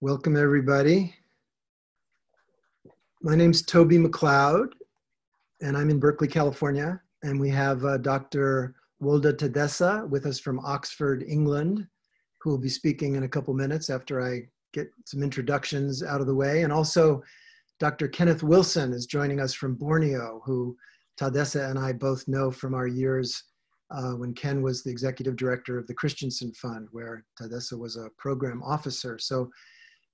Welcome, everybody. My name's Toby McLeod, and I'm in Berkeley, California. And we have uh, Dr. Wolde Tadesse with us from Oxford, England, who will be speaking in a couple minutes after I get some introductions out of the way. And also, Dr. Kenneth Wilson is joining us from Borneo, who Tadesse and I both know from our years uh, when Ken was the executive director of the Christensen Fund, where Tadesse was a program officer. So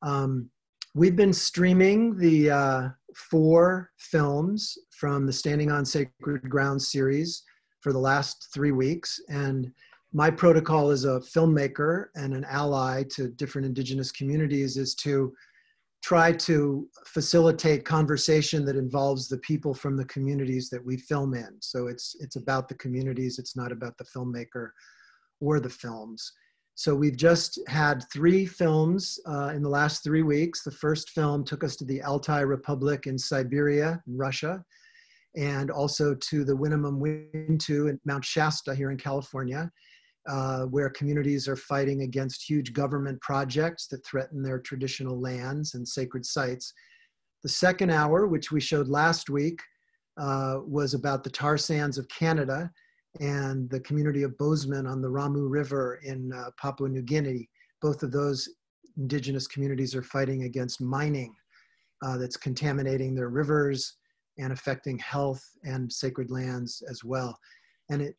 um, we've been streaming the uh, four films from the Standing on Sacred Ground series for the last three weeks. And my protocol as a filmmaker and an ally to different indigenous communities is to try to facilitate conversation that involves the people from the communities that we film in. So it's, it's about the communities, it's not about the filmmaker or the films. So we've just had three films uh, in the last three weeks. The first film took us to the Altai Republic in Siberia, Russia, and also to the Winnemem Wintu in Mount Shasta here in California, uh, where communities are fighting against huge government projects that threaten their traditional lands and sacred sites. The second hour, which we showed last week, uh, was about the tar sands of Canada and the community of Bozeman on the Ramu River in uh, Papua New Guinea. Both of those indigenous communities are fighting against mining uh, that's contaminating their rivers and affecting health and sacred lands as well. And at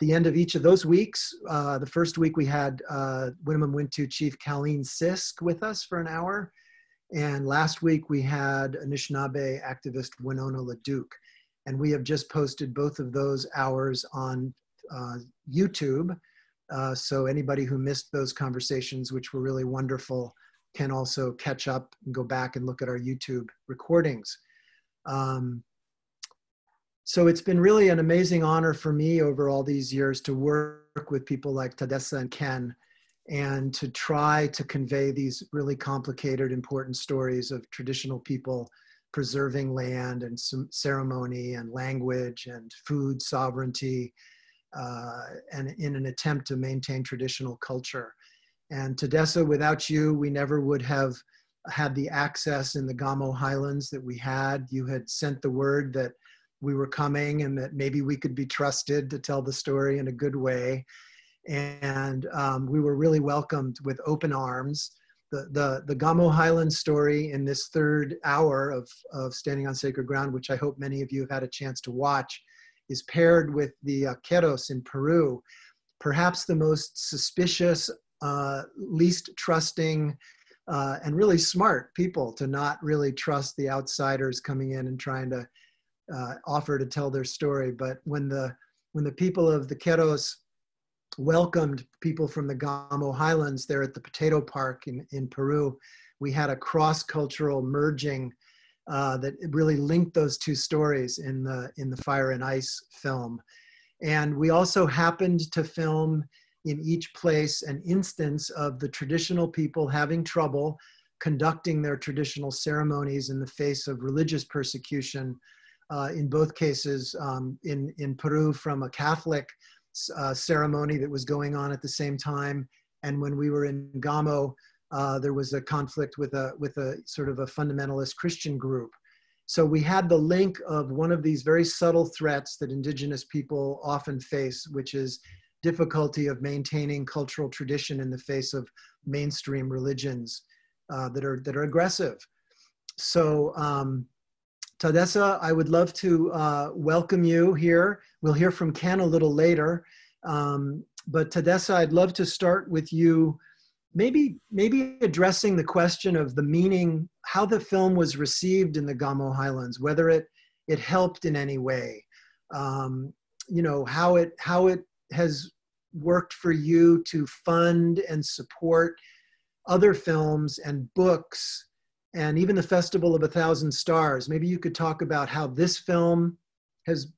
the end of each of those weeks, uh, the first week we had uh, Winnemem Wintu Chief Caleen Sisk with us for an hour. And last week we had Anishinaabe activist Winona LaDuke. And we have just posted both of those hours on uh, YouTube. Uh, so anybody who missed those conversations, which were really wonderful, can also catch up and go back and look at our YouTube recordings. Um, so it's been really an amazing honor for me over all these years to work with people like Tadesse and Ken and to try to convey these really complicated, important stories of traditional people preserving land and ceremony and language and food sovereignty uh, and in an attempt to maintain traditional culture. And Tadesse, without you, we never would have had the access in the Gamo Highlands that we had. You had sent the word that we were coming and that maybe we could be trusted to tell the story in a good way. And um, we were really welcomed with open arms the, the, the Gamo Highlands story in this third hour of, of Standing on Sacred Ground, which I hope many of you have had a chance to watch, is paired with the Queros in Peru, perhaps the most suspicious, uh, least trusting, uh, and really smart people to not really trust the outsiders coming in and trying to uh, offer to tell their story. But when the when the people of the Queros welcomed people from the Gamo Highlands there at the Potato Park in, in Peru. We had a cross-cultural merging uh, that really linked those two stories in the, in the Fire and Ice film. And we also happened to film in each place an instance of the traditional people having trouble conducting their traditional ceremonies in the face of religious persecution. Uh, in both cases, um, in, in Peru from a Catholic uh, ceremony that was going on at the same time. And when we were in Gamo, uh, there was a conflict with a, with a sort of a fundamentalist Christian group. So we had the link of one of these very subtle threats that indigenous people often face, which is difficulty of maintaining cultural tradition in the face of mainstream religions uh, that are that are aggressive. So um, Tadesse, I would love to uh, welcome you here. We'll hear from Ken a little later. Um, but Tadesse, I'd love to start with you, maybe, maybe addressing the question of the meaning, how the film was received in the Gamo Highlands, whether it, it helped in any way, um, you know, how it, how it has worked for you to fund and support other films and books and even the Festival of a Thousand Stars. Maybe you could talk about how this film has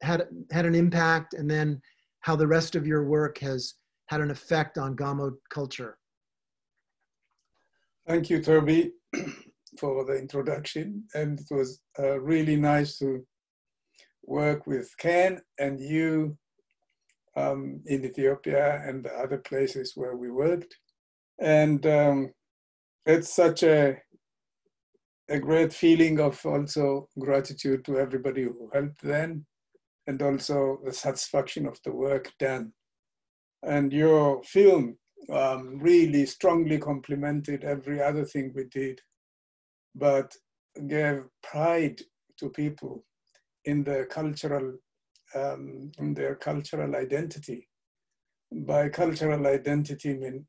had had an impact, and then how the rest of your work has had an effect on Gamo culture. Thank you, Toby, for the introduction, and it was uh, really nice to work with Ken and you um, in Ethiopia and the other places where we worked. And um, it's such a a great feeling of also gratitude to everybody who helped then, and also the satisfaction of the work done. And your film um, really strongly complemented every other thing we did, but gave pride to people in their cultural um, in their cultural identity. By cultural identity, I mean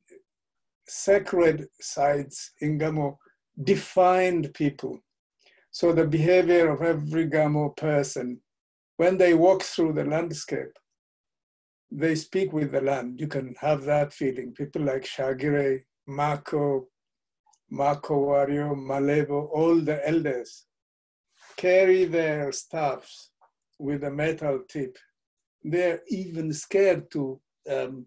sacred sites in Gamo defined people. So the behavior of every Gamo person, when they walk through the landscape, they speak with the land. You can have that feeling. People like Shagire, Mako, Mako Wario, Malebo, all the elders carry their staffs with a metal tip. They're even scared to um,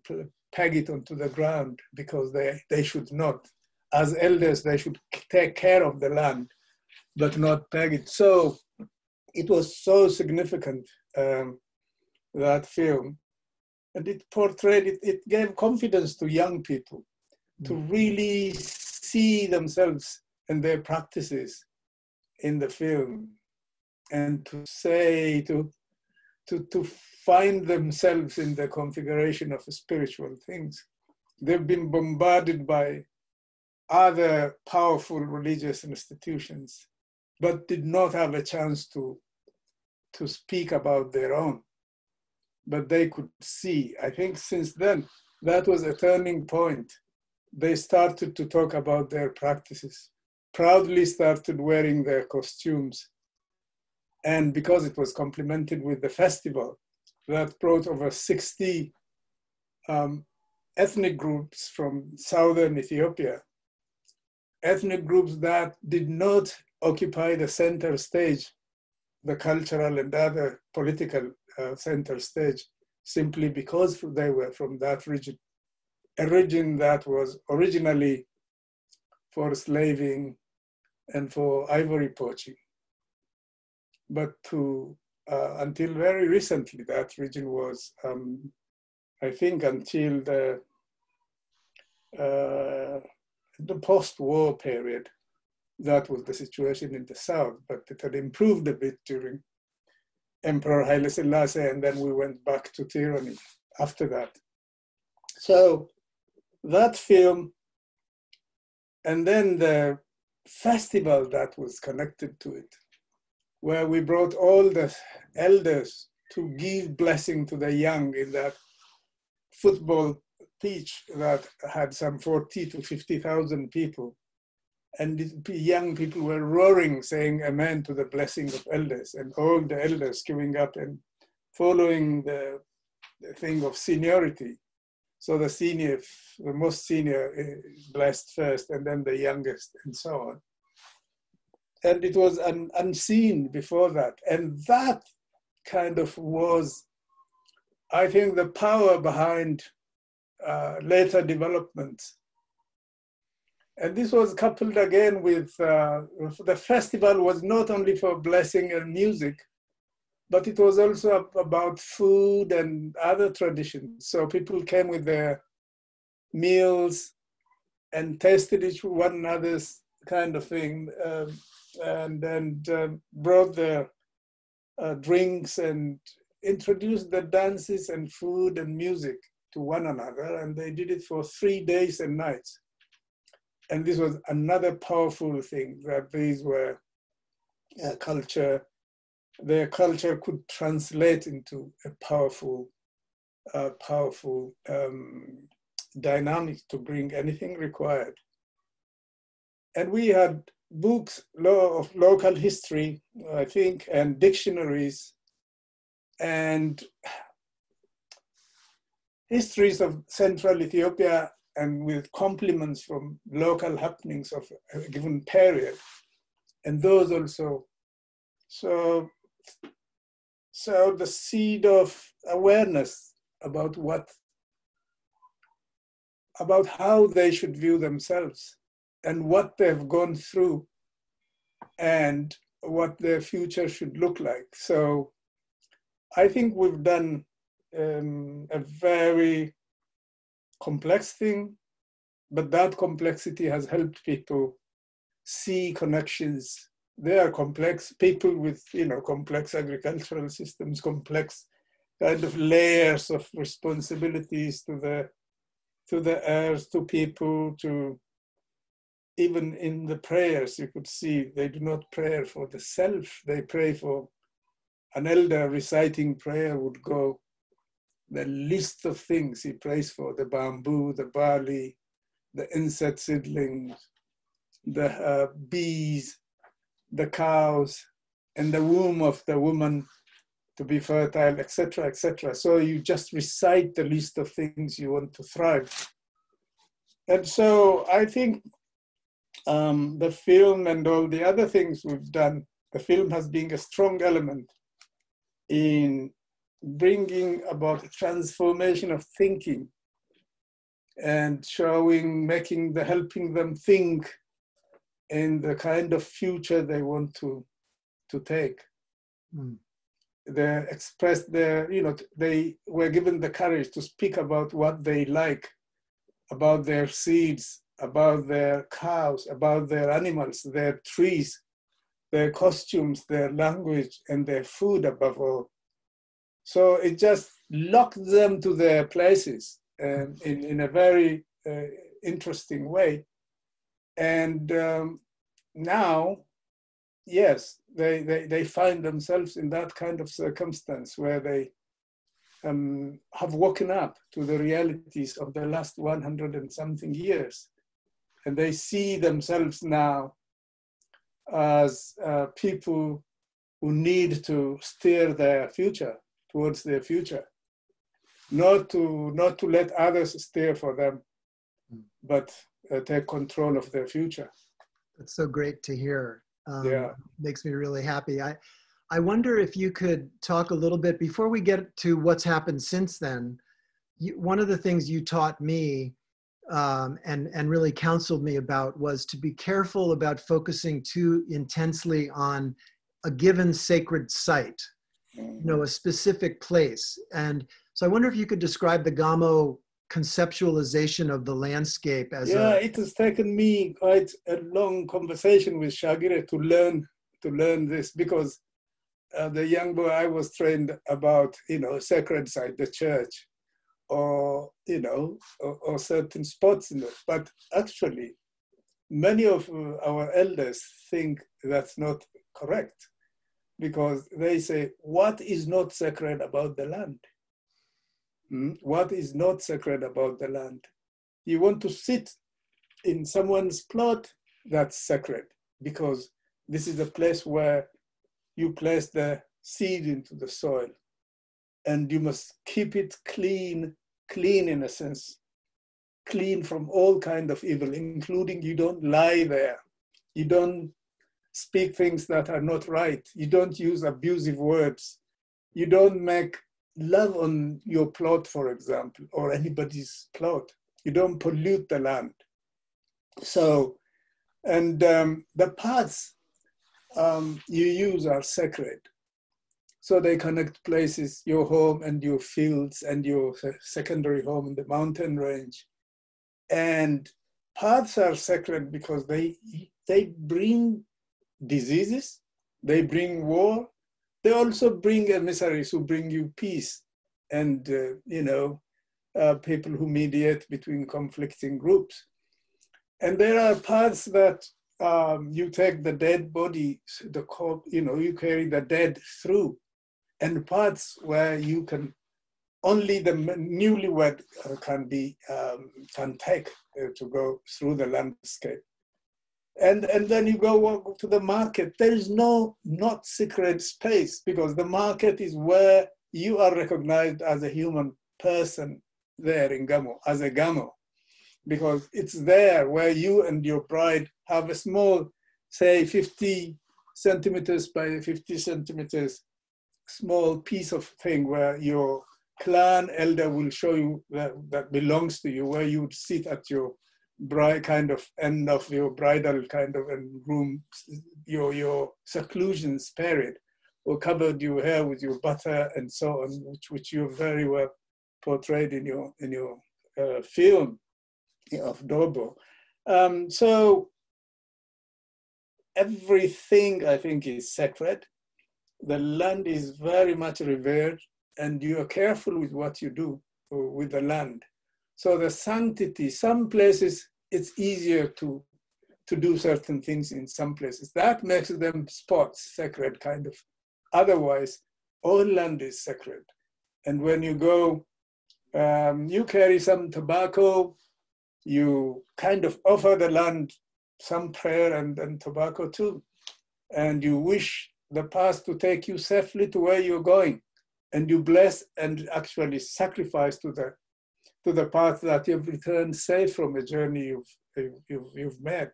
peg it onto the ground because they, they should not. As elders, they should take care of the land, but not peg it. So it was so significant, um, that film. And it portrayed, it, it gave confidence to young people to mm. really see themselves and their practices in the film and to say, to, to, to find themselves in the configuration of spiritual things. They've been bombarded by other powerful religious institutions, but did not have a chance to, to speak about their own. But they could see. I think since then, that was a turning point. They started to talk about their practices, proudly started wearing their costumes. And because it was complemented with the festival, that brought over 60 um, ethnic groups from southern Ethiopia, ethnic groups that did not occupy the center stage, the cultural and other political uh, center stage, simply because they were from that region, a region that was originally for slaving and for ivory poaching. But to uh, until very recently, that region was, um, I think, until the uh, the post-war period, that was the situation in the south. But it had improved a bit during Emperor Haile Selassie, and then we went back to tyranny after that. So that film, and then the festival that was connected to it where we brought all the elders to give blessing to the young in that football pitch that had some 40 to 50,000 people. And young people were roaring, saying amen to the blessing of elders, and all the elders queuing up and following the, the thing of seniority. So the senior, the most senior eh, blessed first, and then the youngest, and so on and it was un, unseen before that. And that kind of was, I think, the power behind uh, later developments. And this was coupled again with uh, the festival was not only for blessing and music, but it was also about food and other traditions. So people came with their meals and tasted each one another's kind of thing. Um, and, and uh, brought their uh, drinks and introduced the dances and food and music to one another. And they did it for three days and nights. And this was another powerful thing that these were uh, culture, their culture could translate into a powerful, uh, powerful um, dynamic to bring anything required. And we had books of local history, I think, and dictionaries, and histories of central Ethiopia and with compliments from local happenings of a given period. And those also. So, so the seed of awareness about what, about how they should view themselves and what they've gone through and what their future should look like. So I think we've done um, a very complex thing, but that complexity has helped people see connections. They are complex people with, you know, complex agricultural systems, complex kind of layers of responsibilities to the to the earth, to people, to even in the prayers, you could see they do not pray for the self, they pray for an elder reciting prayer would go the list of things he prays for the bamboo, the barley, the insect seedlings, the uh, bees, the cows, and the womb of the woman to be fertile, etc., etc. So you just recite the list of things you want to thrive. And so I think um, the film and all the other things we've done, the film has been a strong element in bringing about a transformation of thinking and showing, making the, helping them think in the kind of future they want to, to take. Mm. They expressed their, you know, they were given the courage to speak about what they like, about their seeds, about their cows, about their animals, their trees, their costumes, their language, and their food above all. So it just locked them to their places um, in, in a very uh, interesting way. And um, now, yes, they, they, they find themselves in that kind of circumstance where they um, have woken up to the realities of the last 100 and something years. And they see themselves now as uh, people who need to steer their future towards their future not to not to let others steer for them, hmm. but uh, take control of their future. That's so great to hear. Um, yeah, makes me really happy. I I wonder if you could talk a little bit before we get to what's happened since then. You, one of the things you taught me um, and and really counseled me about was to be careful about focusing too intensely on a given sacred site, you know, a specific place. And so I wonder if you could describe the Gamo conceptualization of the landscape as yeah, a... it has taken me quite a long conversation with Shagire to learn to learn this because uh, the young boy I was trained about, you know, sacred site, the church, or you know, or, or certain spots in it. But actually, many of our elders think that's not correct because they say, what is not sacred about the land? Hmm? What is not sacred about the land? You want to sit in someone's plot, that's sacred because this is the place where you place the seed into the soil and you must keep it clean, clean in a sense, clean from all kind of evil, including you don't lie there. You don't speak things that are not right. You don't use abusive words. You don't make love on your plot, for example, or anybody's plot. You don't pollute the land. So, and um, the paths um, you use are sacred. So they connect places, your home and your fields and your secondary home in the mountain range. And paths are sacred because they, they bring diseases, they bring war, they also bring emissaries who bring you peace and, uh, you know, uh, people who mediate between conflicting groups. And there are paths that um, you take the dead body, the corp, you know, you carry the dead through, and paths where you can only the newlywed uh, can be um, can take uh, to go through the landscape and and then you go to the market. There is no not secret space because the market is where you are recognized as a human person there in gamo as a gamo. Because it's there where you and your bride have a small say 50 centimeters by 50 centimeters small piece of thing where your clan elder will show you that, that belongs to you where you would sit at your bride kind of end of your bridal kind of and room your your seclusion period or covered your hair with your butter and so on which which you very well portrayed in your in your uh, film of Dobo. Um, so everything I think is sacred. The land is very much revered, and you are careful with what you do with the land. So the sanctity, some places it's easier to to do certain things in some places. That makes them spots, sacred kind of. Otherwise, all land is sacred. And when you go, um, you carry some tobacco, you kind of offer the land some prayer and, and tobacco too. And you wish the path to take you safely to where you're going. And you bless and actually sacrifice to the, to the path that you've returned safe from a journey you've, you've, you've made.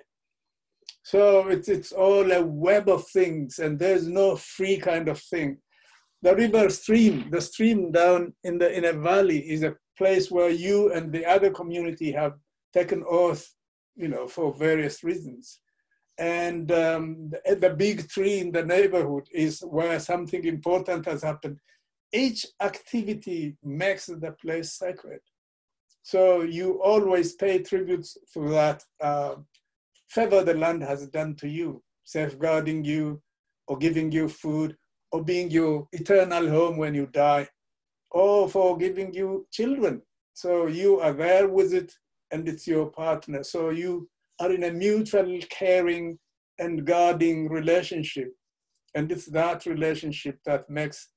So it's, it's all a web of things, and there's no free kind of thing. The river stream, the stream down in, the, in a valley is a place where you and the other community have taken oath, you know, for various reasons. And um, the, the big tree in the neighborhood is where something important has happened. Each activity makes the place sacred. So you always pay tributes to that uh, favor the land has done to you, safeguarding you, or giving you food, or being your eternal home when you die, or for giving you children. So you are there with it, and it's your partner. So you are in a mutual caring and guarding relationship. And it's that relationship that makes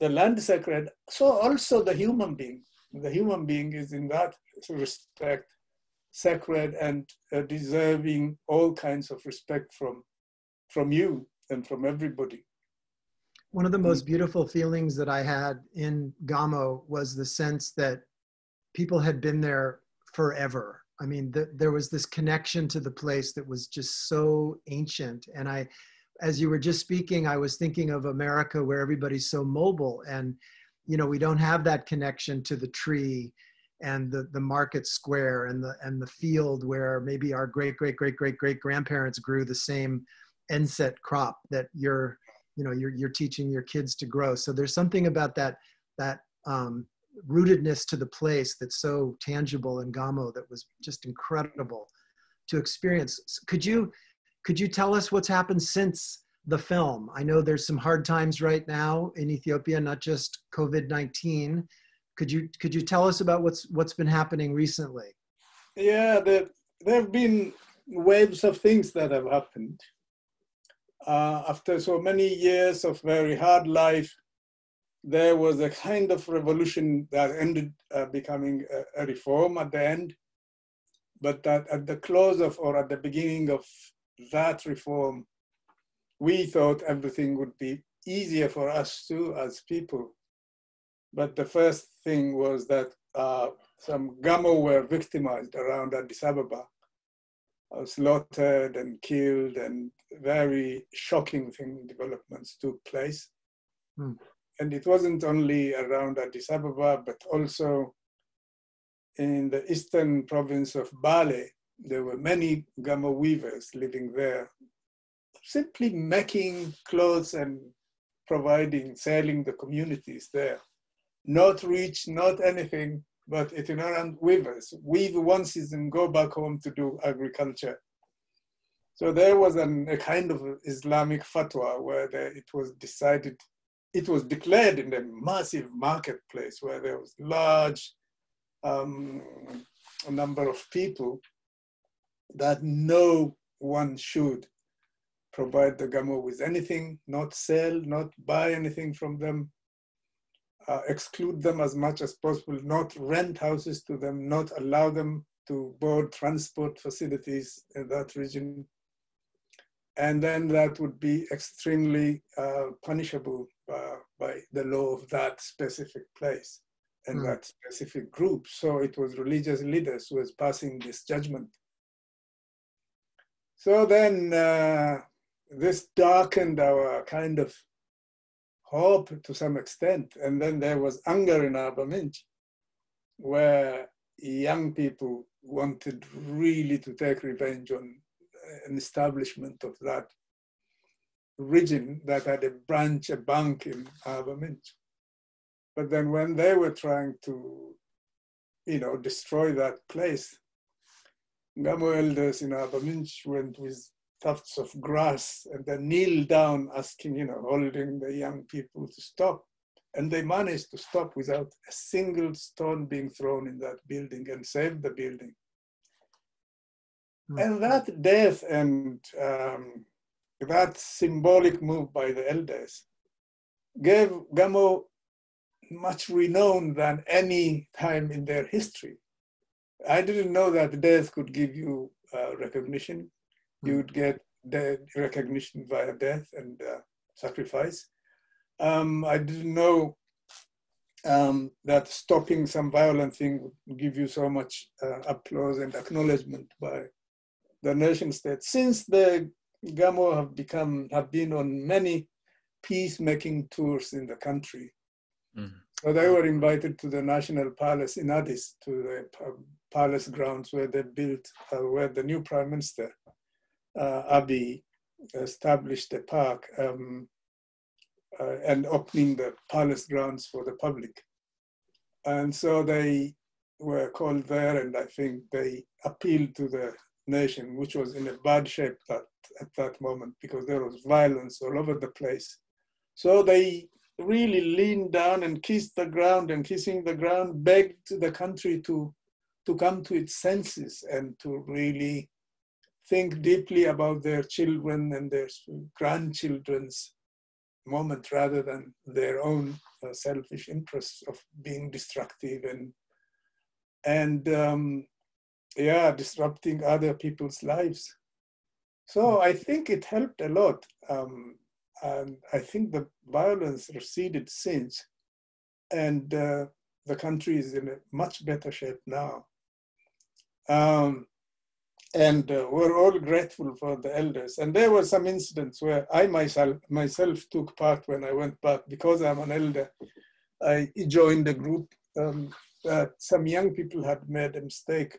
the land sacred. So also the human being. The human being is in that respect sacred and uh, deserving all kinds of respect from, from you and from everybody. One of the most beautiful feelings that I had in Gamo was the sense that people had been there forever. I mean, the, there was this connection to the place that was just so ancient. And I, as you were just speaking, I was thinking of America where everybody's so mobile and, you know, we don't have that connection to the tree and the, the market square and the and the field where maybe our great great great great great grandparents grew the same enset crop that you're you know you're, you're teaching your kids to grow. So there's something about that that um, rootedness to the place that's so tangible in gamo that was just incredible to experience. Could you could you tell us what's happened since the film i know there's some hard times right now in ethiopia not just covid-19 could you could you tell us about what's what's been happening recently? Yeah, there there have been waves of things that have happened. Uh, after so many years of very hard life, there was a kind of revolution that ended uh, becoming a, a, reform at the end. But that at the close of or at the beginning of that reform, we thought everything would be easier for us too as people but the first thing was that uh, some Gamo were victimized around Addis Ababa, uh, slaughtered and killed, and very shocking thing developments took place. Hmm. And it wasn't only around Addis Ababa, but also in the eastern province of Bale, there were many Gamo weavers living there, simply making clothes and providing, selling the communities there not rich, not anything, but itinerant weavers. Weave one season, go back home to do agriculture. So there was an, a kind of Islamic fatwa where there, it was decided, it was declared in a massive marketplace where there was large um, number of people that no one should provide the Gamo with anything, not sell, not buy anything from them, uh, exclude them as much as possible, not rent houses to them, not allow them to board transport facilities in that region. And then that would be extremely uh, punishable uh, by the law of that specific place and mm. that specific group. So it was religious leaders who was passing this judgment. So then uh, this darkened our kind of hope to some extent. And then there was anger in Arba where young people wanted really to take revenge on an establishment of that region that had a branch, a bank in Arba. But then when they were trying to you know, destroy that place. Gamo elders in Arba Minch went with tufts of grass and then kneel down asking, you know, holding the young people to stop. And they managed to stop without a single stone being thrown in that building and save the building. Mm-hmm. And that death and um, that symbolic move by the elders gave Gamo much renown than any time in their history. I didn't know that death could give you uh, recognition. You would get the recognition via death and uh, sacrifice. Um, I didn't know um, that stopping some violent thing would give you so much uh, applause and acknowledgement by the nation state. Since the Gamo have become have been on many peacemaking tours in the country, mm-hmm. so they were invited to the National Palace in Addis, to the palace grounds where they built, uh, where the new prime minister Abiy established a park um, uh, and opening the palace grounds for the public. And so they were called there, and I think they appealed to the nation, which was in a bad shape that, at that moment because there was violence all over the place. So they really leaned down and kissed the ground and kissing the ground begged the country to, to come to its senses and to really think deeply about their children and their grandchildren's moment rather than their own uh, selfish interests of being destructive and and um, yeah disrupting other people's lives. So i think it helped a lot um, and i think the violence receded since and uh, the country is in a much better shape now. Um, and uh, we're all grateful for the elders. And there were some incidents where I myself myself took part when I went back because I'm an elder. I joined a group um, that some young people had made a mistake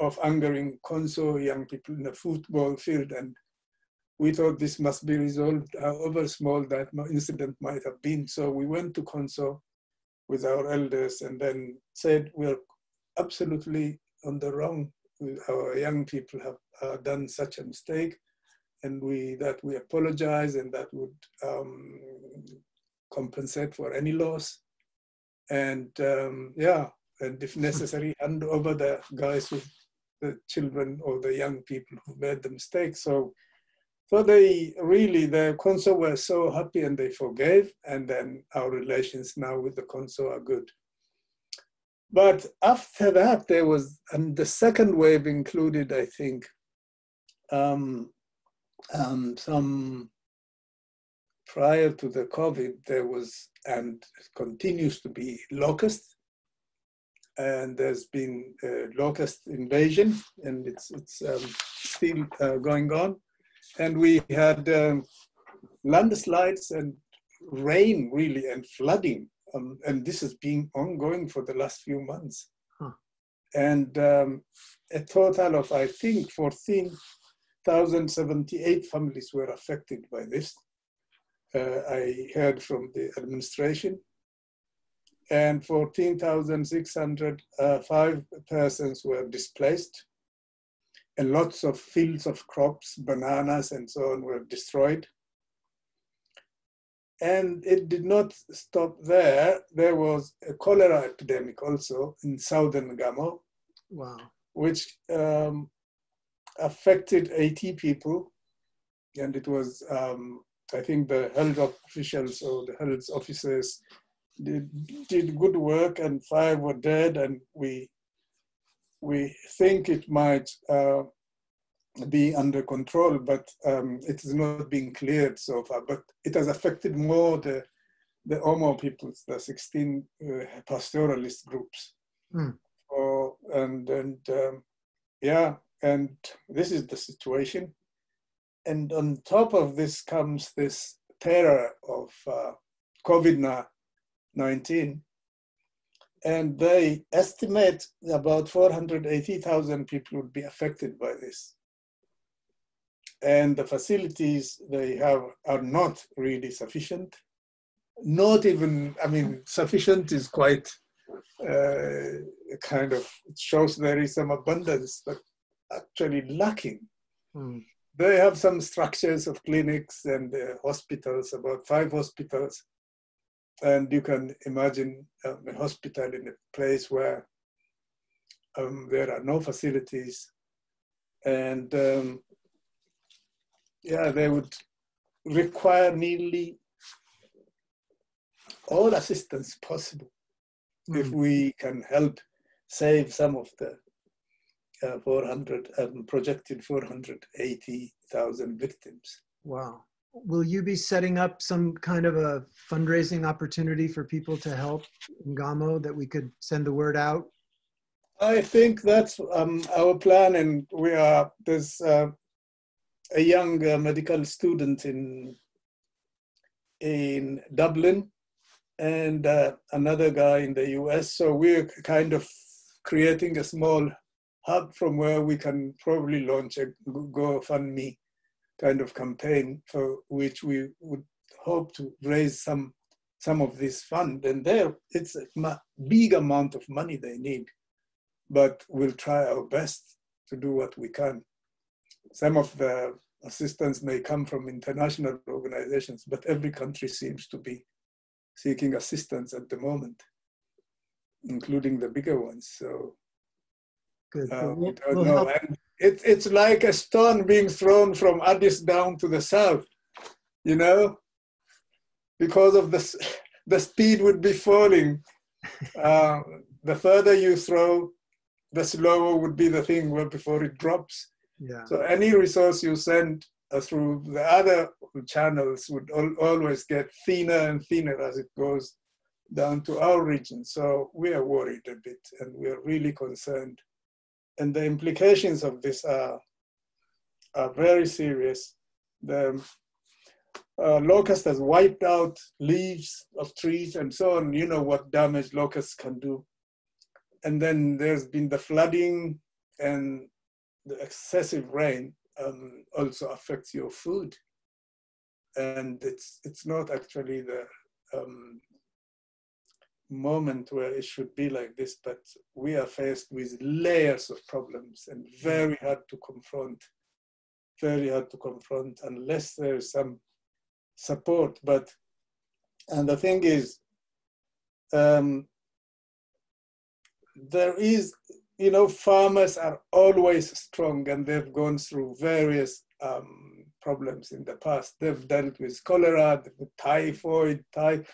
of angering Konso young people in the football field, and we thought this must be resolved, however small that incident might have been. So we went to Konso with our elders and then said we're absolutely on the wrong our young people have uh, done such a mistake and we that we apologize and that would um, compensate for any loss. And um, yeah and if necessary hand over the guys with the children or the young people who made the mistake. So so they really the Konso were so happy and they forgave and then our relations now with the Konso are good but after that, there was, and the second wave included, I think, um, um, some prior to the COVID, there was and continues to be locust, and there's been locust invasion, and it's it's um, still uh, going on, and we had um, landslides and rain really and flooding um, and this has been ongoing for the last few months. Huh. And um, a total of, I think, 14,078 families were affected by this. Uh, I heard from the administration. And 14,605 persons were displaced. And lots of fields of crops, bananas, and so on were destroyed. And it did not stop there. There was a cholera epidemic also in southern Gamo. Wow. Which um, affected 80 people. And it was, um, I think, the health officials or the health officers did, did good work, and five were dead. And we, we think it might uh, be under control, but um, it is not being cleared so far. But it has affected more the the Omo peoples, the 16 uh, pastoralist groups. Mm. Oh, and and um, yeah, and this is the situation. And on top of this comes this terror of uh, COVID 19. And they estimate about 480,000 people would be affected by this and the facilities they have are not really sufficient. Not even, I mean, sufficient is quite uh, kind of shows there is some abundance, but actually lacking. Mm. They have some structures of clinics and uh, hospitals, about five hospitals. And you can imagine um, a hospital in a place where um, there are no facilities. And um, yeah, they would require nearly all assistance possible mm. if we can help save some of the uh, 400 um, projected 480,000 victims. Wow. Will you be setting up some kind of a fundraising opportunity for people to help Ngamo that we could send the word out? I think that's um, our plan, and we are. There's uh, a young uh, medical student in in Dublin, and uh, another guy in the U.S. So we're kind of creating a small hub from where we can probably launch a GoFundMe kind of campaign for which we would hope to raise some some of this fund. And there, it's a big amount of money they need, but we'll try our best to do what we can. Some of the assistance may come from international organizations, but every country seems to be seeking assistance at the moment, including the bigger ones. So Good. Uh, we don't know. And it, it's like a stone being thrown from Addis down to the south, you know, because of the, the speed would be falling. Uh, the further you throw, the slower would be the thing well before it drops. So any resource you send uh, through the other channels would al- always get thinner and thinner as it goes down to our region. So we are worried a bit and we are really concerned and the implications of this are, are very serious. The uh, locust has wiped out leaves of trees and so on. You know what damage locusts can do. And then there's been the flooding and the excessive rain um, also affects your food. And it's, it's not actually the um, moment where it should be like this, but we are faced with layers of problems and very hard to confront, very hard to confront unless there is some support. But, and the thing is, um, there is, you know, farmers are always strong and they've gone through various um, problems in the past. They've dealt with cholera, typhoid, ty-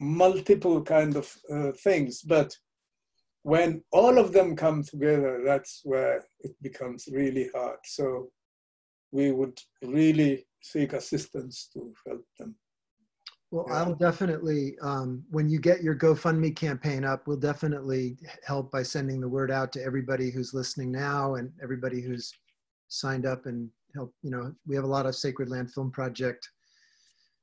multiple kind of uh, things, but when all of them come together, that's where it becomes really hard. So we would really seek assistance to help them. Well, yeah. I'll definitely, um, when you get your GoFundMe campaign up, we'll definitely help by sending the word out to everybody who's listening now and everybody who's signed up and help. You know, we have a lot of Sacred Land Film Project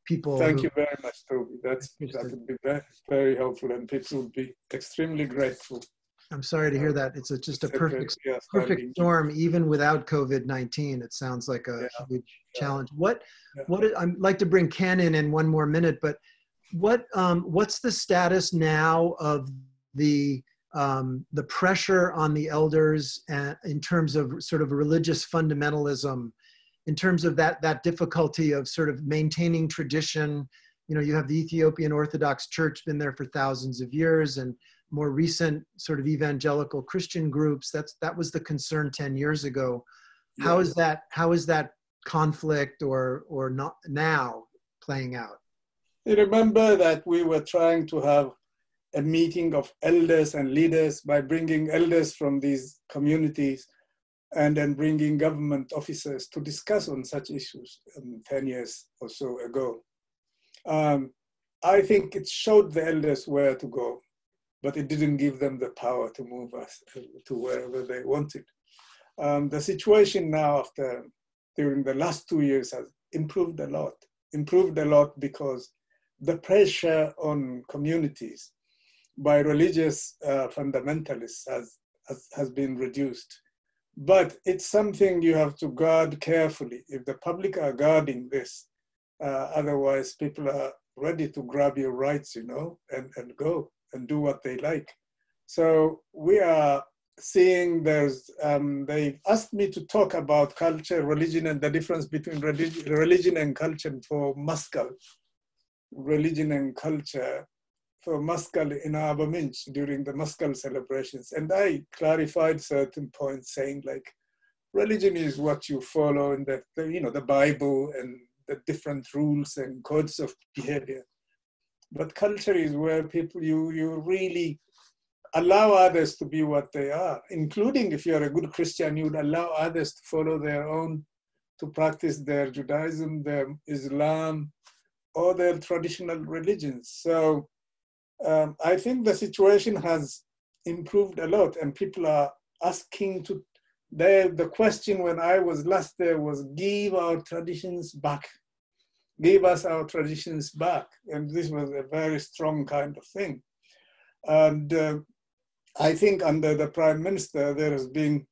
people. Thank who, you very much, Toby. That's, that would be very, very helpful, and people would be extremely grateful. I'm sorry to hear that. It's a, just a perfect, yes, perfect storm, even without COVID-19. It sounds like a yeah, huge yeah. challenge. What, yeah. what I'd like to bring Ken in in one more minute, but what, um, what's the status now of the um, the pressure on the elders uh, in terms of sort of religious fundamentalism in terms of that that difficulty of sort of maintaining tradition you know you have the ethiopian orthodox church been there for thousands of years and more recent sort of evangelical christian groups that's that was the concern 10 years ago yes. how is that how is that conflict or or not now playing out you remember that we were trying to have a meeting of elders and leaders by bringing elders from these communities and then bringing government officers to discuss on such issues um, 10 years or so ago. Um, I think it showed the elders where to go, but it didn't give them the power to move us to wherever they wanted. Um, the situation now after, during the last two years has improved a lot, improved a lot because the pressure on communities by religious uh, fundamentalists has, has, has been reduced but it's something you have to guard carefully. If the public are guarding this, uh, otherwise people are ready to grab your rights, you know, and, and go and do what they like. So we are seeing there's, um, they asked me to talk about culture, religion, and the difference between religion and culture for Maskal, religion and culture for Maskal in Arba Minch during the Maskal celebrations. And I clarified certain points saying like, religion is what you follow in the, the you know, the Bible and the different rules and codes of behavior. But culture is where people, you, you really allow others to be what they are, including if you're a good Christian, you'd allow others to follow their own, to practice their Judaism, their Islam, or their traditional religions. So um, I think the situation has improved a lot, and people are asking to. They, the question when I was last there was give our traditions back, give us our traditions back, and this was a very strong kind of thing. And uh, I think under the prime minister, there has been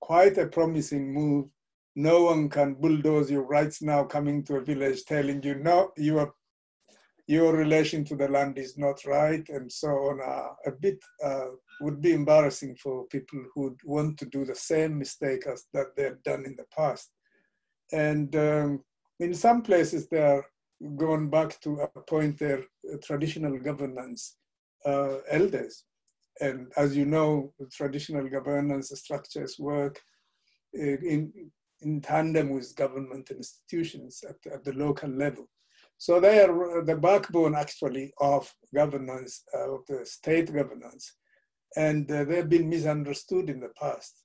quite a promising move. No one can bulldoze your rights now coming to a village telling you, no, you are, your relation to the land is not right, and so on. Uh, a bit uh, would be embarrassing for people who want to do the same mistake as that they've done in the past. And um, in some places, they are going back to appoint their traditional governance uh, elders and as you know, traditional governance structures work in, in tandem with government institutions at, at the local level. So they are the backbone actually of governance, uh, of the state governance. And uh, they've been misunderstood in the past.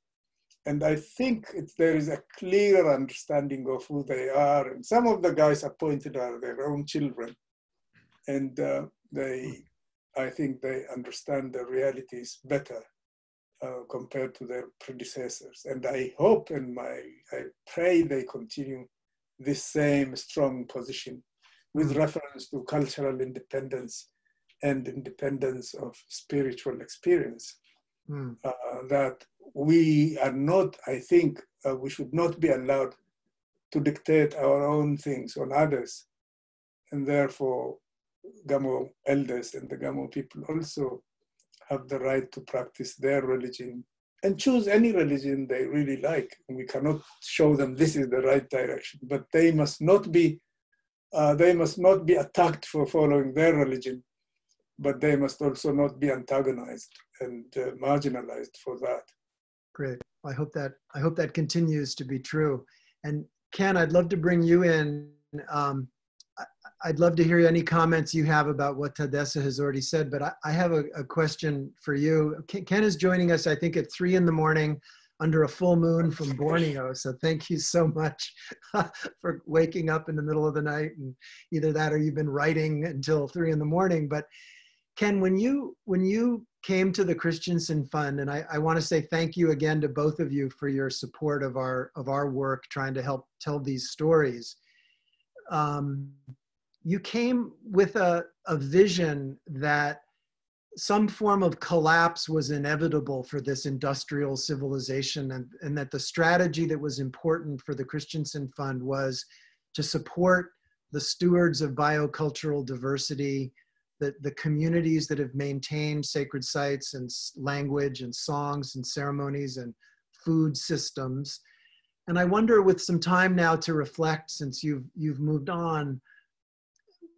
And I think there is a clear understanding of who they are. And some of the guys appointed are their own children. And uh, they I think they understand the realities better uh, compared to their predecessors. And I hope and my, I pray they continue this same strong position with mm. reference to cultural independence and independence of spiritual experience. Mm. Uh, that we are not, I think, uh, we should not be allowed to dictate our own things on others. And therefore, Gamo elders and the Gamo people also have the right to practice their religion and choose any religion they really like. We cannot show them this is the right direction, but they must not be uh, they must not be attacked for following their religion, but they must also not be antagonized and uh, marginalized for that. Great. I hope that I hope that continues to be true. And Ken, I'd love to bring you in. Um, I'd love to hear any comments you have about what Tadesse has already said, but I, I have a, a, question for you. Ken is joining us, I think, at three in the morning under a full moon from Borneo. So thank you so much for waking up in the middle of the night and either that or you've been writing until three in the morning. But Ken, when you when you came to the Christensen Fund, and I, I want to say thank you again to both of you for your support of our of our work trying to help tell these stories. Um, you came with a, a vision that some form of collapse was inevitable for this industrial civilization and, and that the strategy that was important for the Christensen Fund was to support the stewards of biocultural diversity, the, the communities that have maintained sacred sites and language and songs and ceremonies and food systems. And I wonder with some time now to reflect since you've, you've moved on,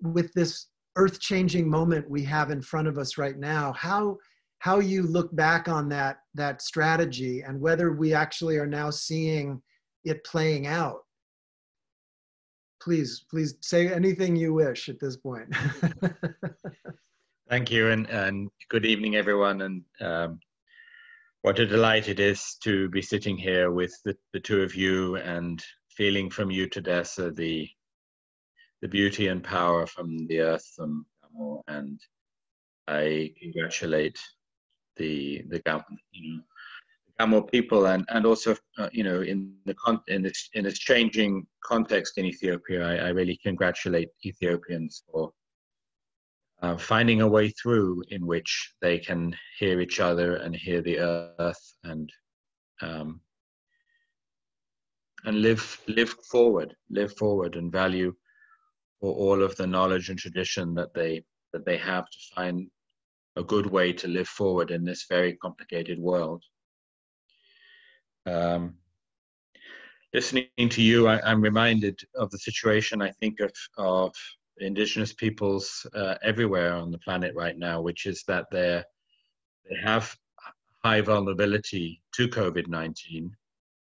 with this earth-changing moment we have in front of us right now, how how you look back on that that strategy and whether we actually are now seeing it playing out. Please, please say anything you wish at this point. Thank you, and, and good evening, everyone. And um, what a delight it is to be sitting here with the, the two of you and feeling from you, Tadesse, the the beauty and power from the earth and and I congratulate the the Gamo, you know, Gamo people and and also uh, you know in the con- in this in this changing context in Ethiopia, I, I really congratulate Ethiopians for uh, finding a way through in which they can hear each other and hear the earth and um, and live live forward, live forward and value for all of the knowledge and tradition that they that they have to find a good way to live forward in this very complicated world. Um, listening to you, I, am reminded of the situation I think of, of indigenous peoples uh, everywhere on the planet right now, which is that they they have high vulnerability to COVID 19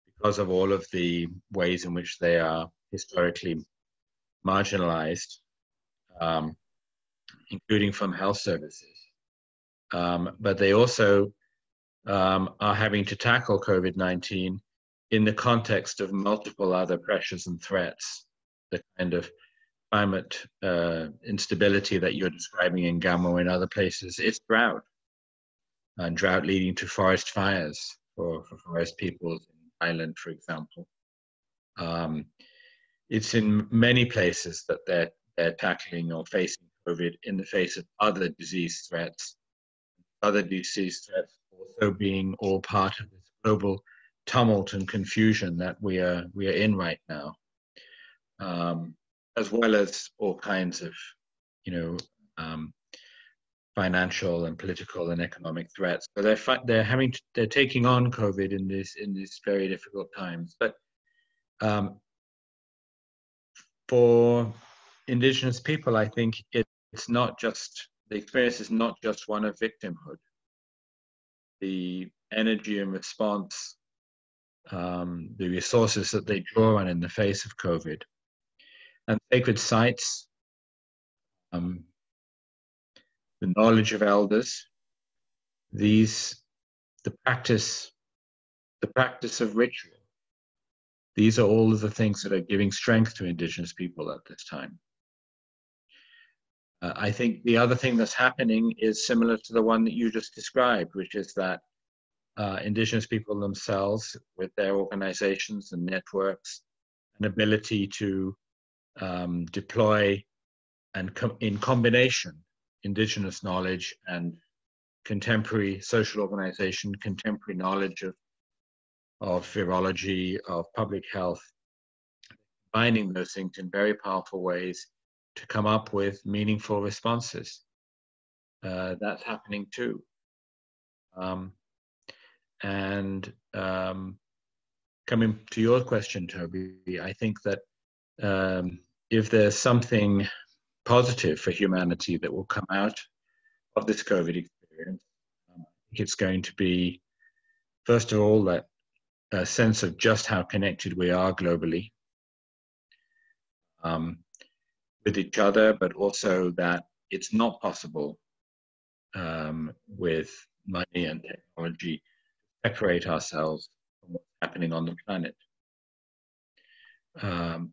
because of all of the ways in which they are historically marginalized, um, including from health services. Um, but they also um, are having to tackle COVID 19 in the context of multiple other pressures and threats, the kind of climate uh, instability that you're describing in Gamo and other places, it's drought. And drought leading to forest fires for, for forest peoples in Ireland, for example. Um, it's in many places that they're, they're tackling or facing COVID in the face of other disease threats, other disease threats also being all part of this global tumult and confusion that we are we are in right now, um, as well as all kinds of, you know, um, financial and political and economic threats. So they're they're having they're taking on COVID in this in these very difficult times. But um, for indigenous people, I think it, it's not just the experience is not just one of victimhood. The energy and response um, the resources that they draw on in the face of COVID. And sacred sites, um, the knowledge of elders, these, the practice, the practice of ritual. These are all of the things that are giving strength to Indigenous people at this time. Uh, I think the other thing that's happening is similar to the one that you just described, which is that uh, indigenous people themselves with their organizations and networks, an ability to um, deploy and com- in combination indigenous knowledge and contemporary social organization, contemporary knowledge of, of virology, of public health, combining those things in very powerful ways to come up with meaningful responses. Uh, that's happening too. Um, and um, coming to your question, Toby, I think that um, if there's something positive for humanity that will come out of this COVID experience, um, it's going to be, first of all, that a sense of just how connected we are globally um, with each other, but also that it's not possible um, with money and technology to separate ourselves from what's happening on the planet. Um,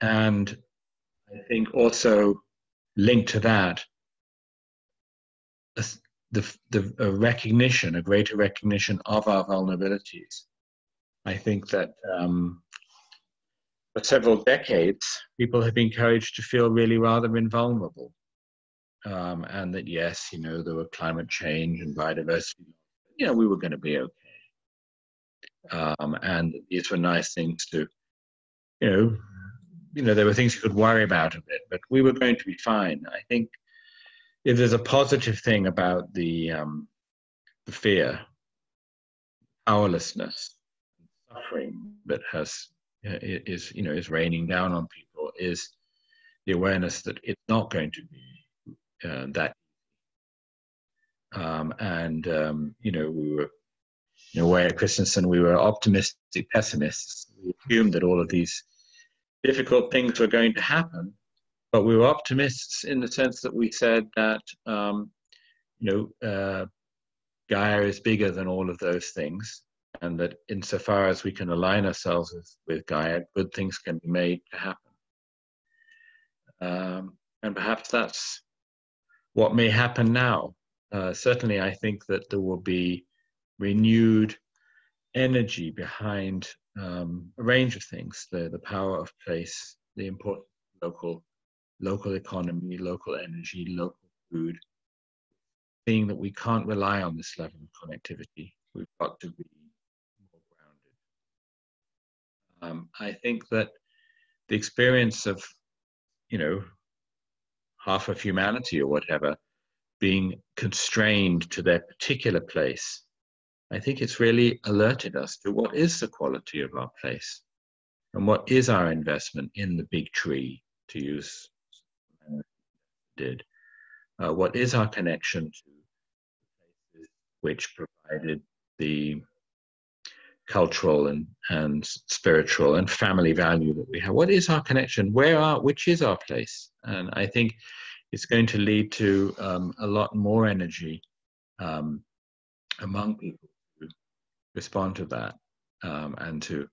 and I think also linked to that, the, the a recognition, a greater recognition of our vulnerabilities. I think that um, for several decades, people have been encouraged to feel really rather invulnerable. Um, and that, yes, you know, there were climate change and biodiversity you know, we were going to be okay. Um, and these were nice things to, you know, you know, there were things you could worry about a bit, but we were going to be fine. I think if there's a positive thing about the um, the fear, powerlessness, suffering that has is you know is raining down on people is the awareness that it's not going to be uh, that um, and, um, you know, we were, in a way at Christensen, we were optimistic pessimists. We assumed that all of these difficult things were going to happen, but we were optimists in the sense that we said that, um, you know, uh, Gaia is bigger than all of those things, and that insofar as we can align ourselves with, with Gaia, good things can be made to happen. Um, and perhaps that's what may happen now. Uh, certainly, I think that there will be renewed energy behind um, a range of things: the the power of place, the importance of local local economy, local energy, local food. Seeing that we can't rely on this level of connectivity, we've got to be more grounded. Um, I think that the experience of, you know, half of humanity or whatever being constrained to their particular place, I think it's really alerted us to what is the quality of our place and what is our investment in the big tree, to use did. Uh, what is our connection to places which provided the cultural and, and spiritual and family value that we have? What is our connection? Where are, which is our place? And I think it's going to lead to um, a lot more energy um, among people to respond to that um, and to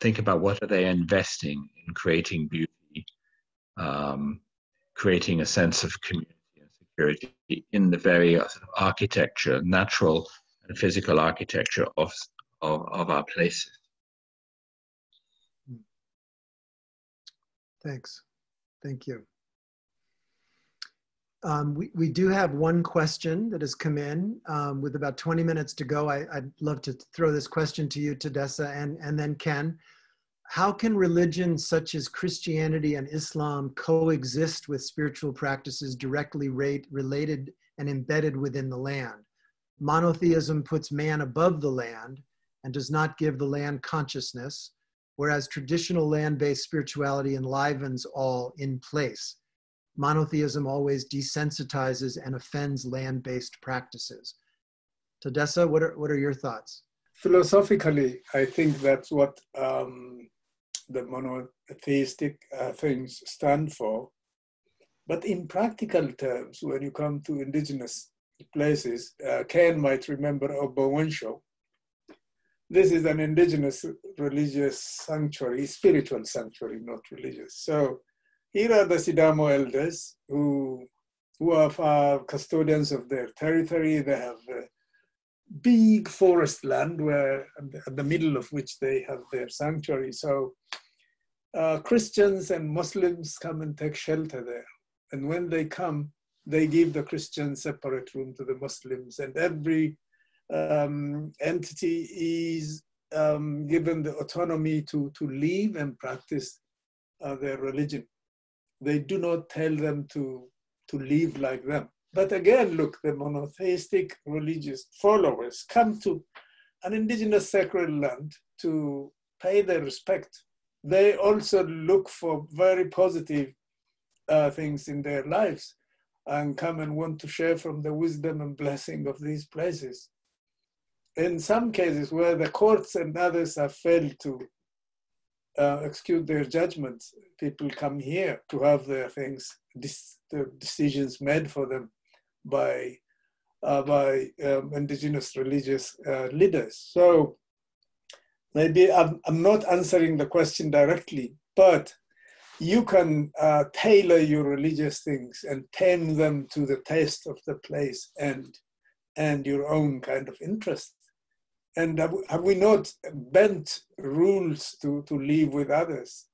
think about what are they investing in creating beauty, um, creating a sense of community and security in the very uh, architecture, natural and physical architecture of, of, of our places. Thanks. Thank you. Um, we, we do have one question that has come in um, with about 20 minutes to go. I, would love to throw this question to you, Tadesse, and, and then Ken. How can religions such as Christianity and Islam coexist with spiritual practices directly rate, related and embedded within the land? Monotheism puts man above the land and does not give the land consciousness, whereas traditional land based spirituality enlivens all in place monotheism always desensitizes and offends land-based practices. Tadesse, what are, what are your thoughts? Philosophically, I think that's what um, the monotheistic uh, things stand for. But in practical terms, when you come to indigenous places, uh, Ken might remember Ogbonwonsho. This is an indigenous religious sanctuary, spiritual sanctuary, not religious. So here are the Sidamo elders who, who are custodians of their territory. They have big forest land where, at the middle of which they have their sanctuary. So uh, Christians and Muslims come and take shelter there. And when they come, they give the Christians separate room to the Muslims, and every um, entity is um, given the autonomy to, to live and practice uh, their religion they do not tell them to, to live like them. But again, look, the monotheistic religious followers come to an indigenous sacred land to pay their respect. They also look for very positive uh, things in their lives and come and want to share from the wisdom and blessing of these places. In some cases where the courts and others have failed to uh, execute their judgments. People come here to have their things, their decisions made for them by uh, by um, indigenous religious uh, leaders. So maybe I'm, I'm not answering the question directly, but you can uh, tailor your religious things and tame them to the taste of the place and and your own kind of interest and have we not bent rules to, to live with others?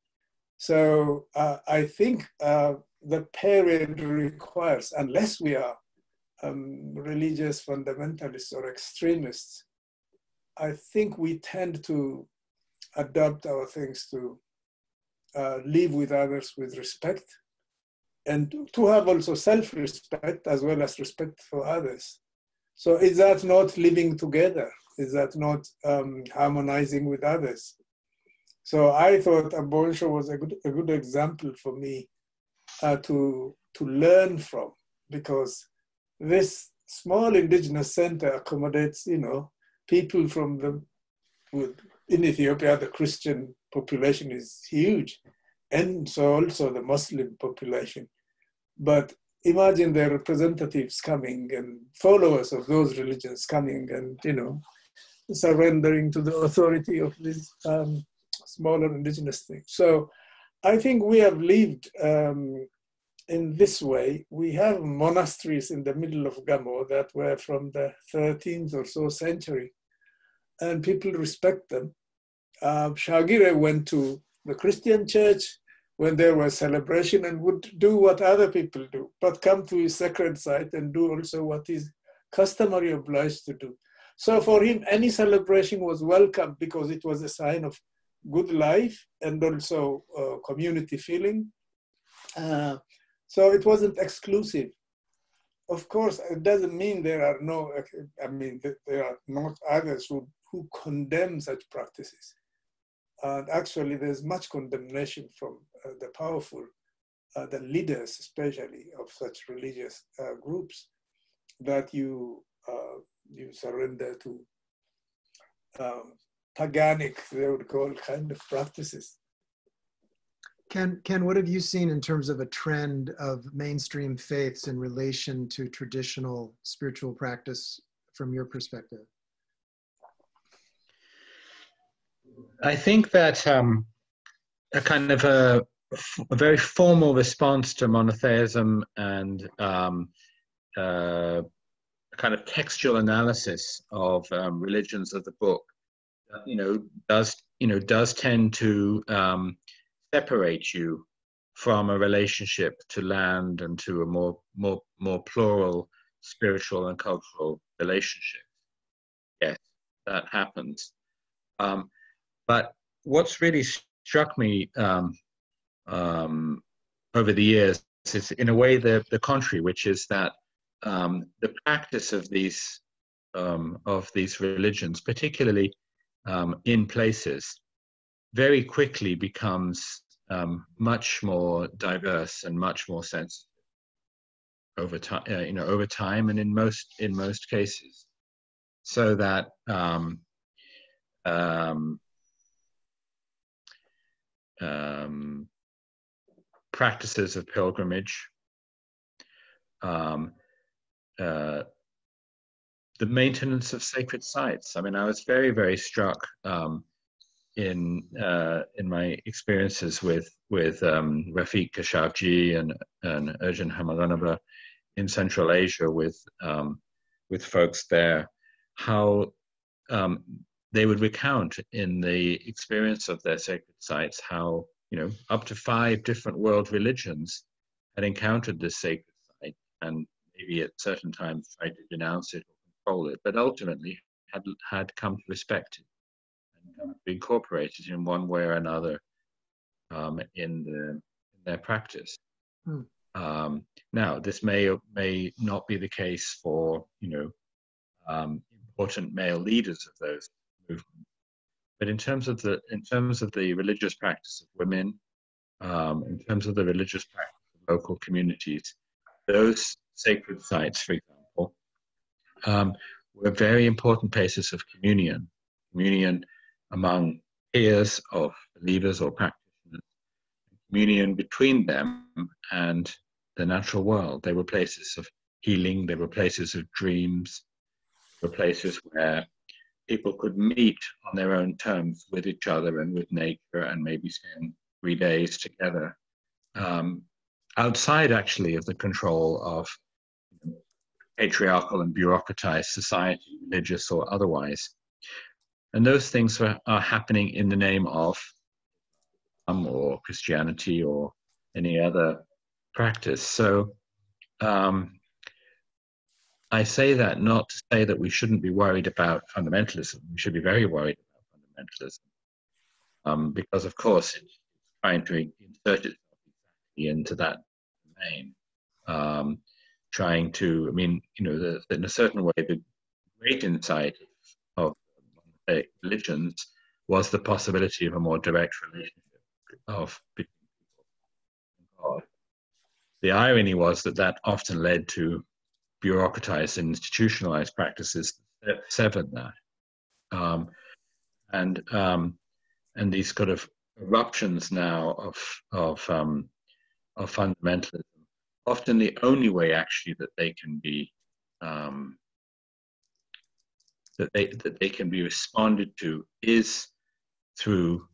So uh, I think uh, the period requires, unless we are um, religious fundamentalists or extremists, I think we tend to adapt our things to uh, live with others with respect and to have also self respect as well as respect for others. So is that not living together? Is that not um, harmonizing with others? So I thought Ogbonwonsho was a good, a good example for me uh, to, to learn from because this small indigenous center accommodates, you know, people from the, in Ethiopia, the Christian population is huge, and so also the Muslim population. But imagine their representatives coming and followers of those religions coming and, you know, surrendering to the authority of these um, smaller indigenous things. So I think we have lived um, in this way. We have monasteries in the middle of Gamo that were from the 13th or so century, and people respect them. Uh, Shagire went to the Christian church when there was celebration and would do what other people do, but come to his sacred site and do also what is customary obliged to do. So for him, any celebration was welcome because it was a sign of good life and also uh, community feeling. Uh, so it wasn't exclusive. of course, it doesn't mean there are no, I mean, there are not others who, who condemn such practices. And actually, there's much condemnation from uh, the powerful, uh, the leaders, especially of such religious uh, groups, that you uh, you surrender to um, paganic, they would call kind of practices. Ken, Ken, what have you seen in terms of a trend of mainstream faiths in relation to traditional spiritual practice from your perspective? I think that um, a kind of a, a, very formal response to monotheism and um, uh, a kind of textual analysis of um, religions of the book, you know, does you know does tend to um, separate you from a relationship to land and to a more more more plural spiritual and cultural relationship. Yes, that happens. Um, but what's really struck me um, um, over the years is, in a way, the the contrary, which is that um, the practice of these um, of these religions, particularly um, in places, very quickly becomes um, much more diverse and much more sensitive over time. Uh, you know, over time, and in most in most cases, so that um, practices of pilgrimage, um, uh, the maintenance of sacred sites. I mean, I was very, very struck um, in uh, in my experiences with with um, Rafiq Khashoggi and and Ercan Hamamönübek in Central Asia with um, with folks there, how um, they would recount in the experience of their sacred sites how you know up to five different world religions had encountered this sacred site and maybe at certain times tried to denounce it or control it, but ultimately had had come to respect it and be incorporated it in one way or another um, in, the, in their practice. Hmm. Um, now, this may or may not be the case for you know um, important male leaders of those movements, but in terms of the in terms of the religious practice of women, um, in terms of the religious practice of local communities, those sacred sites, for example, um, were very important places of communion, communion among peers of believers or practitioners, communion between them and the natural world. They were places of healing, they were places of dreams, they were places where people could meet on their own terms with each other and with nature and maybe spend three days together. Um, outside actually of the control of patriarchal and bureaucratized society, religious or otherwise. And those things are, are happening in the name of um, or Christianity or any other practice. So um, I say that not to say that we shouldn't be worried about fundamentalism. We should be very worried about fundamentalism. Um, because, of course, it's trying to insert itself into that domain. Um, trying to, I mean, you know, the, in a certain way, the great insight of religions was the possibility of a more direct relationship of between people and God. The irony was that that often led to bureaucratized and institutionalized practices that severed that. Um, and um, and these kind of eruptions now of of um, of fundamentalism often the only way actually that they can be um, that they that they can be responded to is through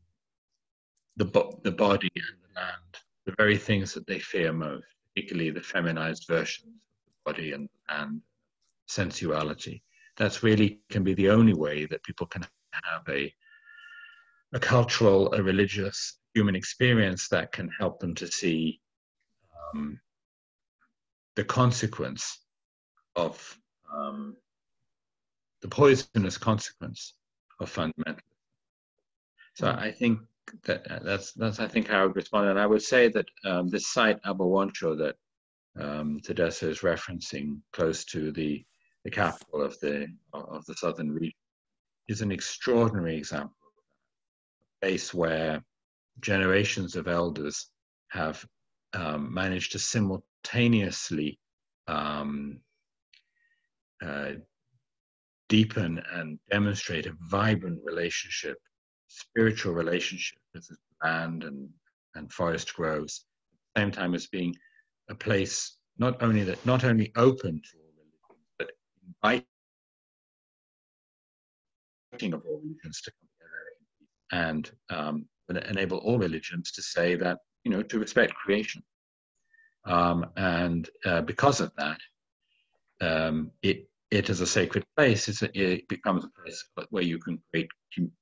the bo- the body and the land, the very things that they fear most, particularly the feminized versions of the body and and sensuality. That's really can be the only way that people can have a a cultural, a religious, human experience that can help them to see um, the consequence of um, the poisonous consequence of fundamentalism. So hmm. I think that uh, that's that's I think how I would respond, and I would say that um, this site Abo Wonsho that um, Tadesse is referencing, close to the, the capital of the, of the southern region, is an extraordinary example of a place where generations of elders have um, managed to simultaneously um, uh, deepen and demonstrate a vibrant relationship, spiritual relationship with land and, and forest groves, at the same time as being a place not only that not only open to all religions, but inviting of all religions to come together and um, enable all religions to say that you know to respect creation. Um, and uh, because of that, um, it it is a sacred place. It's a, it becomes a place where you can create com-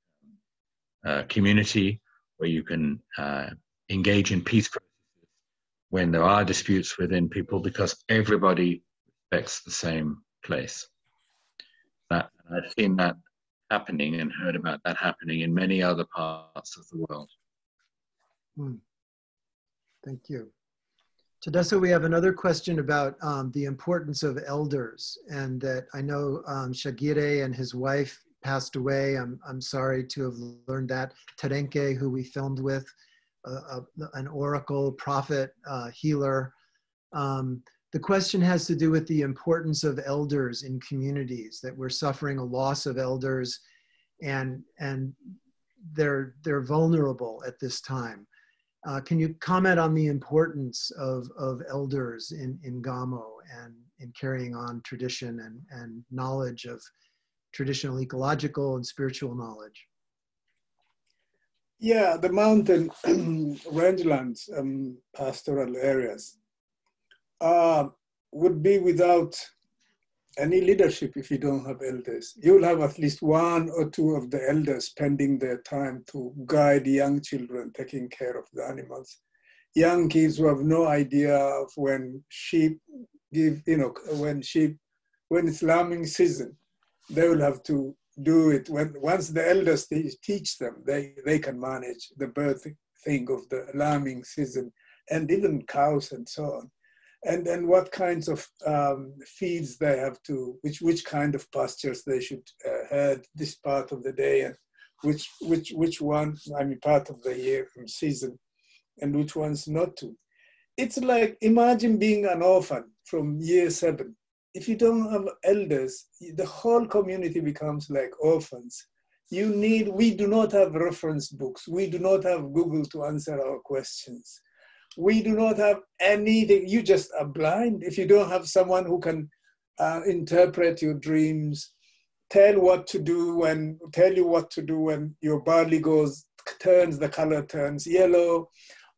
uh, community, where you can uh, engage in peace processes when there are disputes within people, because everybody respects the same place. That I've seen that happening and heard about that happening in many other parts of the world. Hmm. Thank you. Tadesse, we have another question about um, the importance of elders, and that I know um, Shagire and his wife passed away. I'm, I'm sorry to have learned that. Terenke, who we filmed with, uh, uh, an oracle, prophet, uh, healer. Um, the question has to do with the importance of elders in communities, that we're suffering a loss of elders and, and they're, they're vulnerable at this time. Uh, can you comment on the importance of, of elders in, in Gamo and in carrying on tradition and, and knowledge of traditional ecological and spiritual knowledge? Yeah, the mountain rangelands, um, pastoral areas uh, would be without any leadership if you don't have elders. You'll have at least one or two of the elders spending their time to guide young children taking care of the animals. Young kids who have no idea of when sheep give, you know, when sheep, when it's lambing season, they will have to do it. When once the elders teach them, they, they can manage the birth thing of the lambing season and even cows and so on and then what kinds of um, feeds they have to, which which kind of pastures they should uh, herd this part of the day, and which which which one I mean part of the year and season, and which ones not to. It's like imagine being an orphan from year seven. If you don't have elders, the whole community becomes like orphans. You need. We do not have reference books. We do not have Google to answer our questions we do not have anything. You just are blind. If you don't have someone who can uh, interpret your dreams, tell what to do when, tell you what to do when your barley goes, turns, the color turns yellow,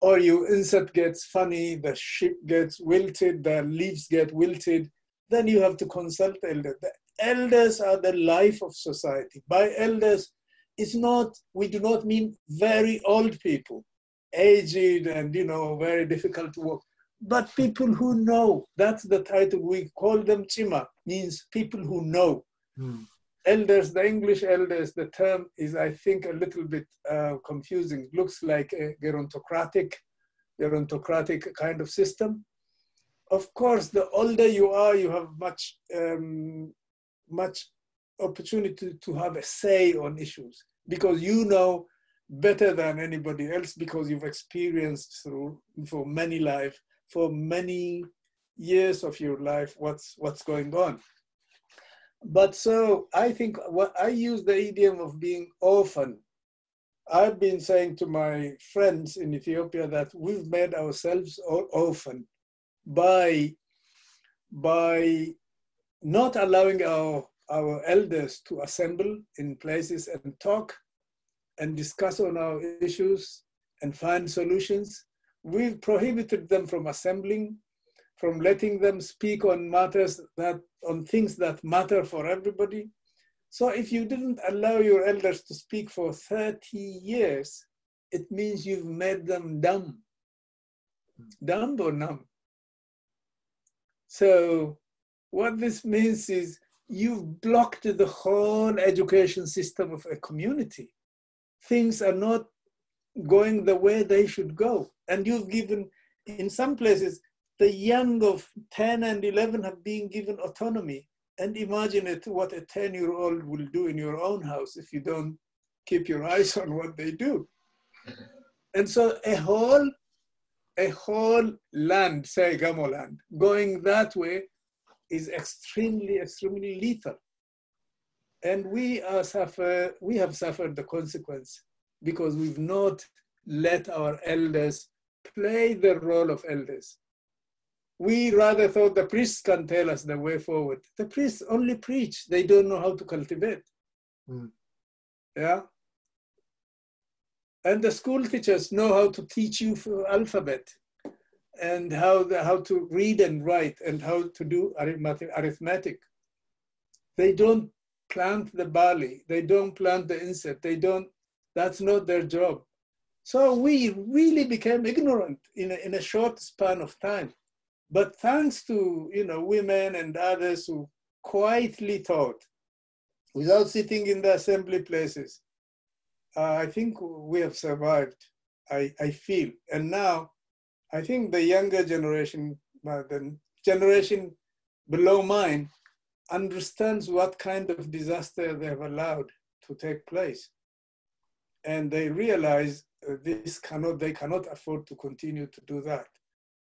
or your insect gets funny, the ship gets wilted, the leaves get wilted, then you have to consult elders. The elders are the life of society. By elders, it's not, we do not mean very old people aged and you know very difficult to work. But people who know that's the title we call them chima means people who know. Hmm. elders the english elders the term is i think a little bit uh, confusing. Looks like a gerontocratic gerontocratic kind of system. Of course the older you are you have much um, much opportunity to have a say on issues because you know better than anybody else because you've experienced through for many life for many years of your life what's what's going on. But so i think what i use the idiom of being orphan. I've been saying to my friends in ethiopia that we've made ourselves orphan by by not allowing our our elders to assemble in places and talk and discuss on our issues and find solutions. We've prohibited them from assembling, from letting them speak on matters that, on things that matter for everybody. So if you didn't allow your elders to speak for 30 years, it means you've made them dumb. Dumb or numb. So what this means is you've blocked the whole education system of a community things are not going the way they should go. And you've given, in some places, the young of 10 and 11 have been given autonomy. And imagine it, what a 10 year old will do in your own house if you don't keep your eyes on what they do. And so a whole, a whole land, say Gamo land, going that way is extremely, extremely lethal. And we are suffer, we have suffered the consequence because we've not let our elders play the role of elders. We rather thought the priests can tell us the way forward. The priests only preach, they don't know how to cultivate. Mm. Yeah. And the school teachers know how to teach you alphabet and how, the, how to read and write and how to do arithmetic, arithmetic. They don't plant the barley, they don't plant the insect, they don't, that's not their job. So we really became ignorant in a, in a short span of time. But thanks to you know women and others who quietly taught, without sitting in the assembly places, uh, I think we have survived. I, I feel, and now I think the younger generation, uh, the generation below mine, understands what kind of disaster they have allowed to take place, and they realize uh, this cannot, they cannot afford to continue to do that.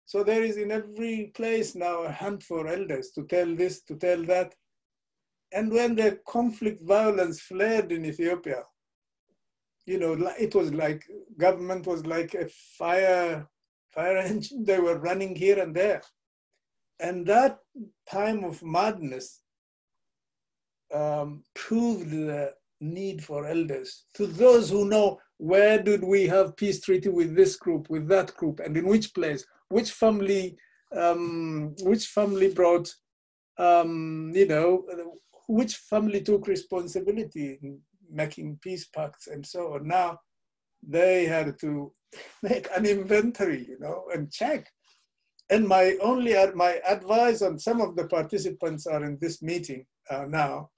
So there is in every place now a hunt for elders to tell this, to tell that. And when the conflict violence flared in Ethiopia, you know, it was like government was like a fire fire engine. They were running here and there, and that time of madness um, proved the need for elders. To those who know where did we have peace treaty with this group, with that group, and in which place, which family, um, which family brought, um, you know, which family took responsibility in making peace pacts and so on. Now they had to make an inventory, you know, and check. And my only my advice on some of the participants are in this meeting uh, now,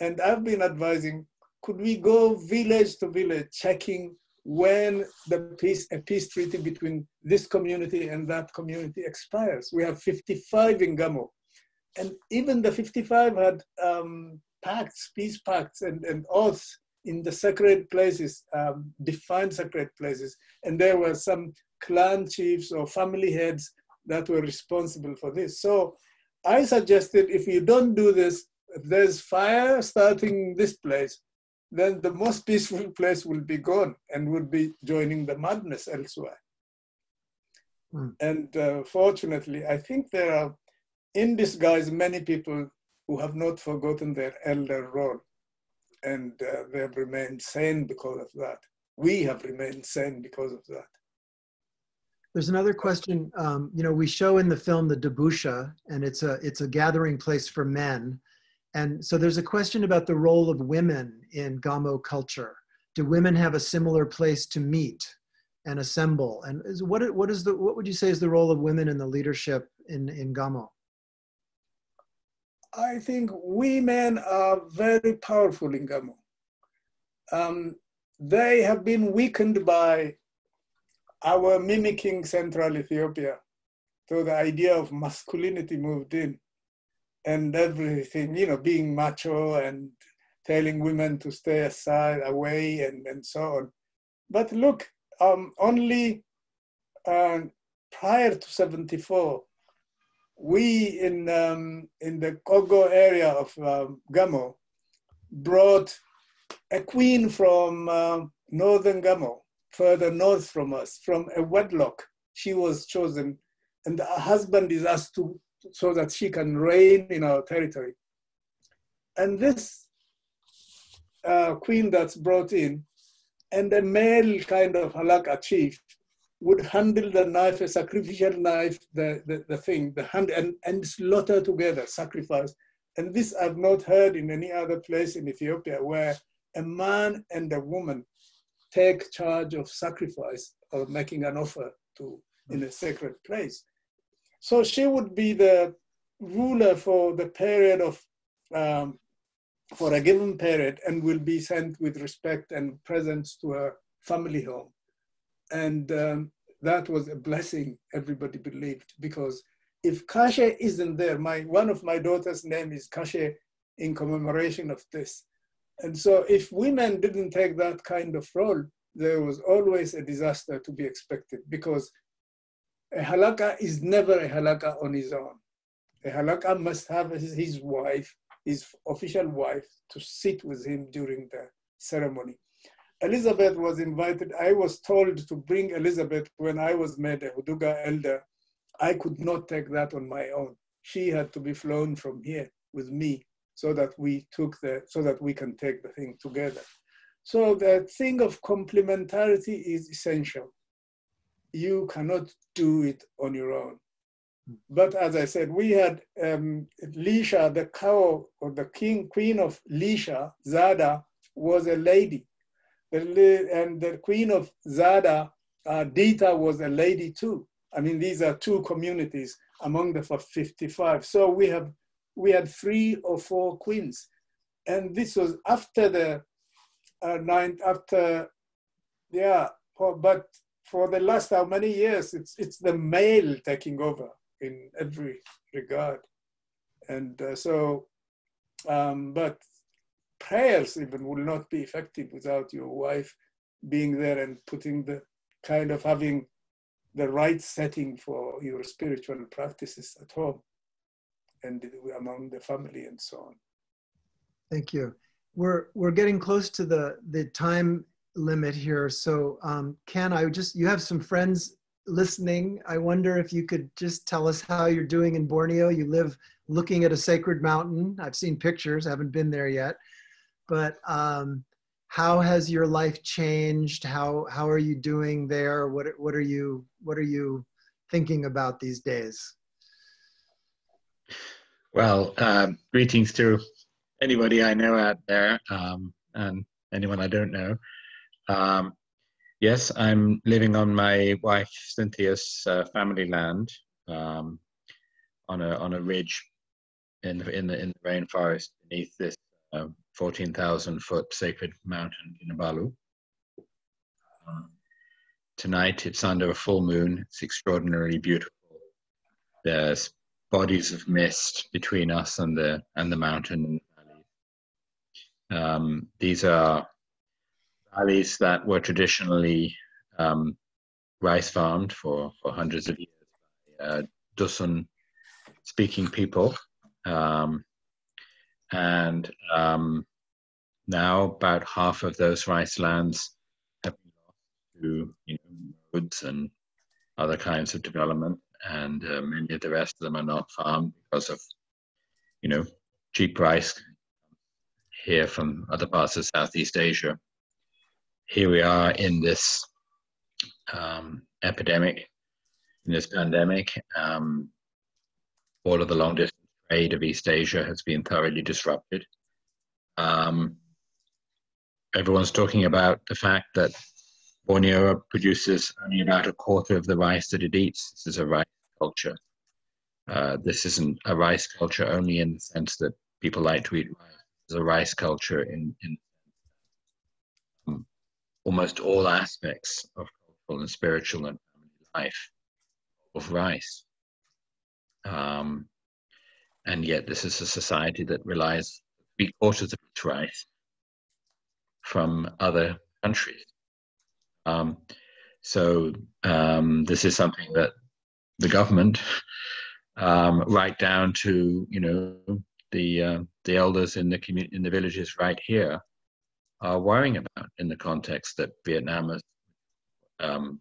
and I've been advising could we go village to village checking when the peace, a peace treaty between this community and that community expires? We have 55 in Gamo. And even the 55 had um, pacts, peace pacts, and, and oaths in the sacred places, um, defined sacred places. And there were some clan chiefs or family heads that were responsible for this. So I suggested if you don't do this, if there's fire starting this place, then the most peaceful place will be gone and would be joining the madness elsewhere. Mm. And uh, fortunately, I think there are in disguise many people who have not forgotten their elder role and uh, they have remained sane because of that. We have remained sane because of that. There's another question. Um, you know, we show in the film the debusha, and it's a it's a gathering place for men. And so there's a question about the role of women in Gamo culture. Do women have a similar place to meet and assemble? And is, what, what, is the, what would you say is the role of women in the leadership in, in Gamo? I think women are very powerful in Gamo. Um, they have been weakened by our mimicking Central Ethiopia. So the idea of masculinity moved in and everything, you know, being macho and telling women to stay aside, away, and, and so on. But look, um, only uh, prior to 74, we in, um, in the Kogo area of um, Gamo brought a queen from uh, northern Gamo, further north from us, from a wedlock. She was chosen, and her husband is asked to so that she can reign in our territory. And this uh, queen that's brought in, and a male kind of halaka chief would handle the knife, a sacrificial knife, the, the, the thing, the hand, and, and slaughter together, sacrifice. And this I've not heard in any other place in Ethiopia where a man and a woman take charge of sacrifice or making an offer to in a sacred place. So she would be the ruler for the period of, um, for a given period and will be sent with respect and presents to her family home. And um, that was a blessing, everybody believed, because if Kashe isn't there, my one of my daughter's name is Kashe in commemoration of this. And so if women didn't take that kind of role, there was always a disaster to be expected because a halaka is never a halaka on his own. A halaka must have his wife, his official wife, to sit with him during the ceremony. Elizabeth was invited. I was told to bring Elizabeth when I was made a Huduga elder. I could not take that on my own. She had to be flown from here with me so that we took the so that we can take the thing together. So the thing of complementarity is essential. You cannot do it on your own. But as I said, we had um, Lisha, the cow or the king, queen of Lisha, Zada, was a lady. and the queen of Zada, uh, Dita, was a lady too. I mean, these are two communities among the 55. So we have we had three or four queens. And this was after the uh, ninth, after, yeah, but for the last how many years, it's, it's the male taking over in every regard. And uh, so, um, but prayers even will not be effective without your wife being there and putting the kind of having the right setting for your spiritual practices at home and among the family and so on. Thank you. We're we're getting close to the the time limit here. So um, Ken, I just you have some friends listening. I wonder if you could just tell us how you're doing in Borneo. You live looking at a sacred mountain. I've seen pictures. haven't been there yet, but um, how has your life changed? How how are you doing there? What what are you what are you thinking about these days? Well, um, greetings to anybody I know out there um, and anyone I don't know. Um, yes, I'm living on my wife Cynthia's uh, family land um, on a on a ridge in the in the in the rainforest beneath this uh, 14,000 foot sacred mountain Kinabalu. Um, tonight it's under a full moon. It's extraordinarily beautiful. There's bodies of mist between us and the and the mountain and the. Um, these are valleys that were traditionally um, rice farmed for, for hundreds of years by uh, Dusun speaking people. Um, and um, now about half of those rice lands have been lost to you know, roads and other kinds of development and uh, many of the rest of them are not farmed because of, you know, cheap rice here from other parts of Southeast Asia. Here we are in this um, epidemic, in this pandemic. Um, all of the long distance trade of East Asia has been thoroughly disrupted. Um, everyone's talking about the fact that Borneo produces only about a quarter of the rice that it eats. This is a rice culture. Uh, this isn't a rice culture only in the sense that people like to eat rice. It's a rice culture in, in um, almost all aspects of cultural and spiritual and family life of rice. Um, and yet, this is a society that relies three quarters of its rice from other countries. Um, so um, this is something that the government, um, right down to you know the uh, the elders in the community in the villages right here, are worrying about in the context that Vietnam is, um,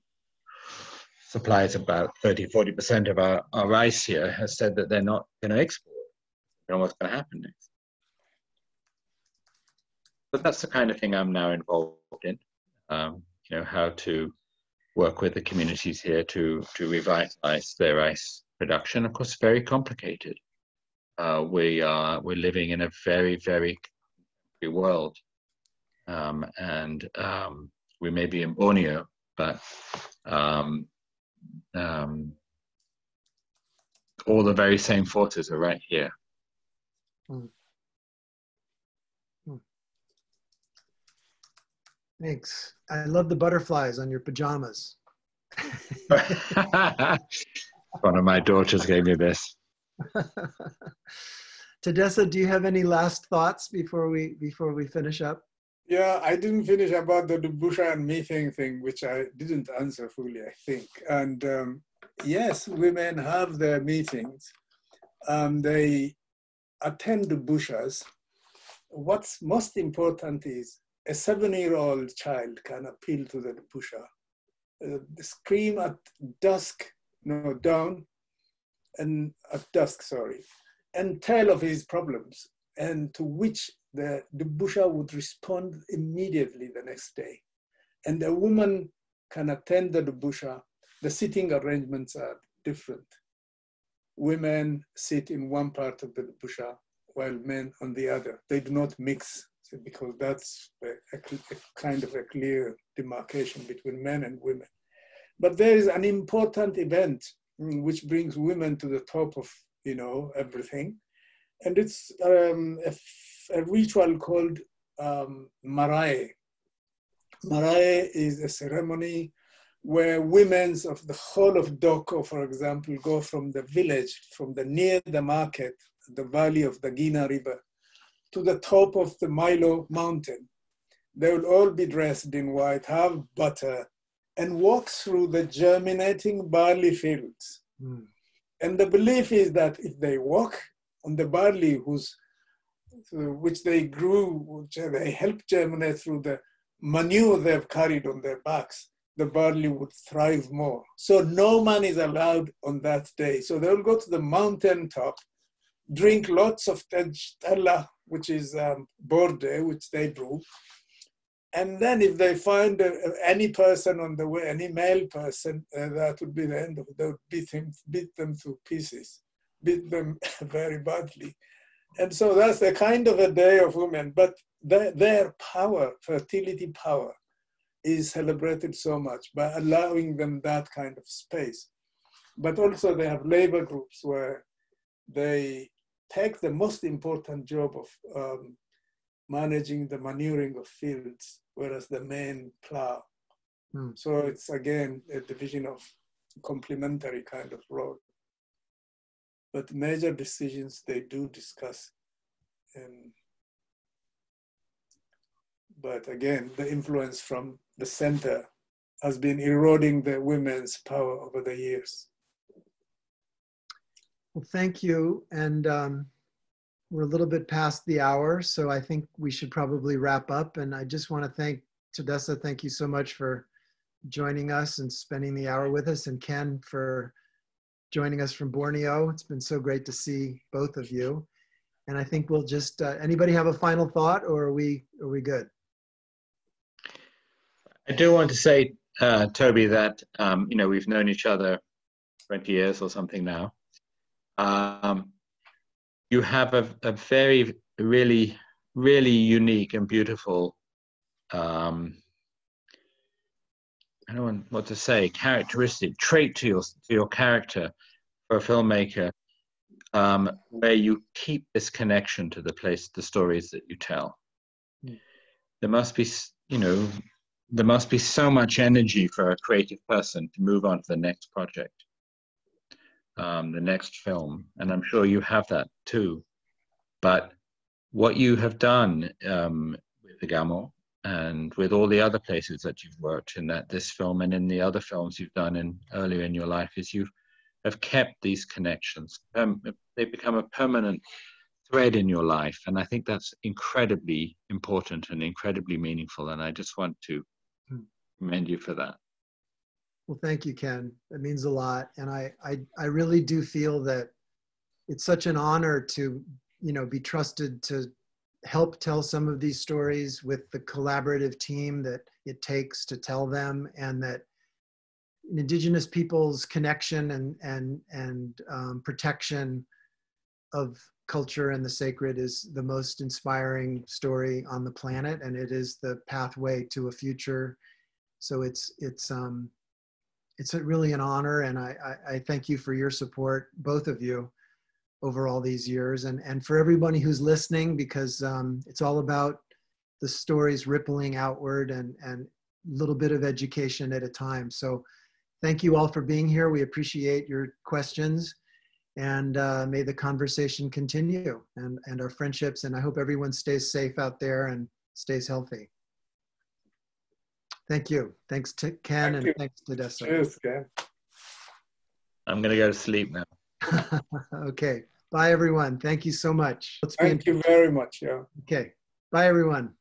supplies about 30, 40 percent of our, our rice here, has said that they're not going to export. You know what's going to happen next. But that's the kind of thing I'm now involved in. Um, you know how to work with the communities here to to revitalize their rice production. Of course, very complicated. Uh, we are we're living in a very very world, um, and um, we may be in Borneo, but um, um, all the very same forces are right here. Mm. Thanks. I love the butterflies on your pajamas. One of my daughters gave me this. Tadesse, do you have any last thoughts before we before we finish up? Yeah, I didn't finish about the Dubusha and methane thing, which I didn't answer fully, I think. And um, yes, women have their meetings. Um, they attend the bushas. What's most important is a seven-year-old child can appeal to the busha, uh, scream at dusk, no, dawn, and at dusk, sorry, and tell of his problems, and to which the, the would respond immediately the next day. And a woman can attend the busha. The sitting arrangements are different. Women sit in one part of the busha while men on the other. They do not mix because that's a, a, kind of a clear demarcation between men and women. But there is an important event mm, which brings women to the top of you know everything, and it's um, a, a, ritual called um, Marae. Marae is a ceremony where women of the whole of Doko, for example, go from the village, from the near the market, the valley of the Gina River, to the top of the Milo mountain. They will all be dressed in white, have butter, and walk through the germinating barley fields. Mm. And the belief is that if they walk on the barley whose, which they grew, which they helped germinate through the manure they've carried on their backs, the barley would thrive more. So no man is allowed on that day. So they'll go to the mountain top, drink lots of tella, which is um, borde, which they brew. And then if they find uh, any person on the way, any male person, uh, that would be the end of it. They would beat, him, beat them to pieces beat them very badly. And so that's a kind of a day of women, but their power, fertility power, is celebrated so much by allowing them that kind of space. But also they have labor groups where they take the most important job of um, managing the manuring of fields, whereas the men plow. Hmm. So it's again a division of complementary kind of role but major decisions they do discuss. And, but again, the influence from the center has been eroding the women's power over the years. Well, thank you. And um, we're a little bit past the hour, so I think we should probably wrap up. And I just want to thank Tadesse, thank you so much for joining us and spending the hour with us, and Ken for joining us from Borneo. It's been so great to see both of you. And I think we'll just, uh, anybody have a final thought or are we, are we good? I do want to say, uh, Toby, that, um, you know, we've known each other 20 years or something now. Um, you have a, a very, really, really unique and beautiful um, I don't know what to say, characteristic, trait to your, to your character for a filmmaker um, where you keep this connection to the place, the stories that you tell. Mm. There must be, you know, there must be so much energy for a creative person to move on to the next project, um, the next film. And I'm sure you have that too. But what you have done um, with the Gamo and with all the other places that you've worked in that this film and in the other films you've done in earlier in your life is you have kept these connections um, they become a permanent thread in your life and i think that's incredibly important and incredibly meaningful and i just want to hmm. commend you for that well thank you ken. That means a lot. And i i, I really do feel that it's such an honor to you know be trusted to help tell some of these stories with the collaborative team that it takes to tell them and that indigenous people's connection and and and um, protection of culture and the sacred is the most inspiring story on the planet. And it is the pathway to a future. So it's it's um it's really an honor and I, I, I thank you for your support both of you over all these years and, and for everybody who's listening because um, it's all about the stories rippling outward and, and a little bit of education at a time. So thank you all for being here. We appreciate your questions and uh, may the conversation continue and, and our friendships. And I hope everyone stays safe out there and stays healthy. Thank you. Thanks to Ken Thank and you. thanks to Dessa. Cheers, Ken. I'm going to go to sleep now. okay. Bye, everyone. Thank you so much. Let's be in- Thank you very much. Yeah. Okay. Bye, everyone.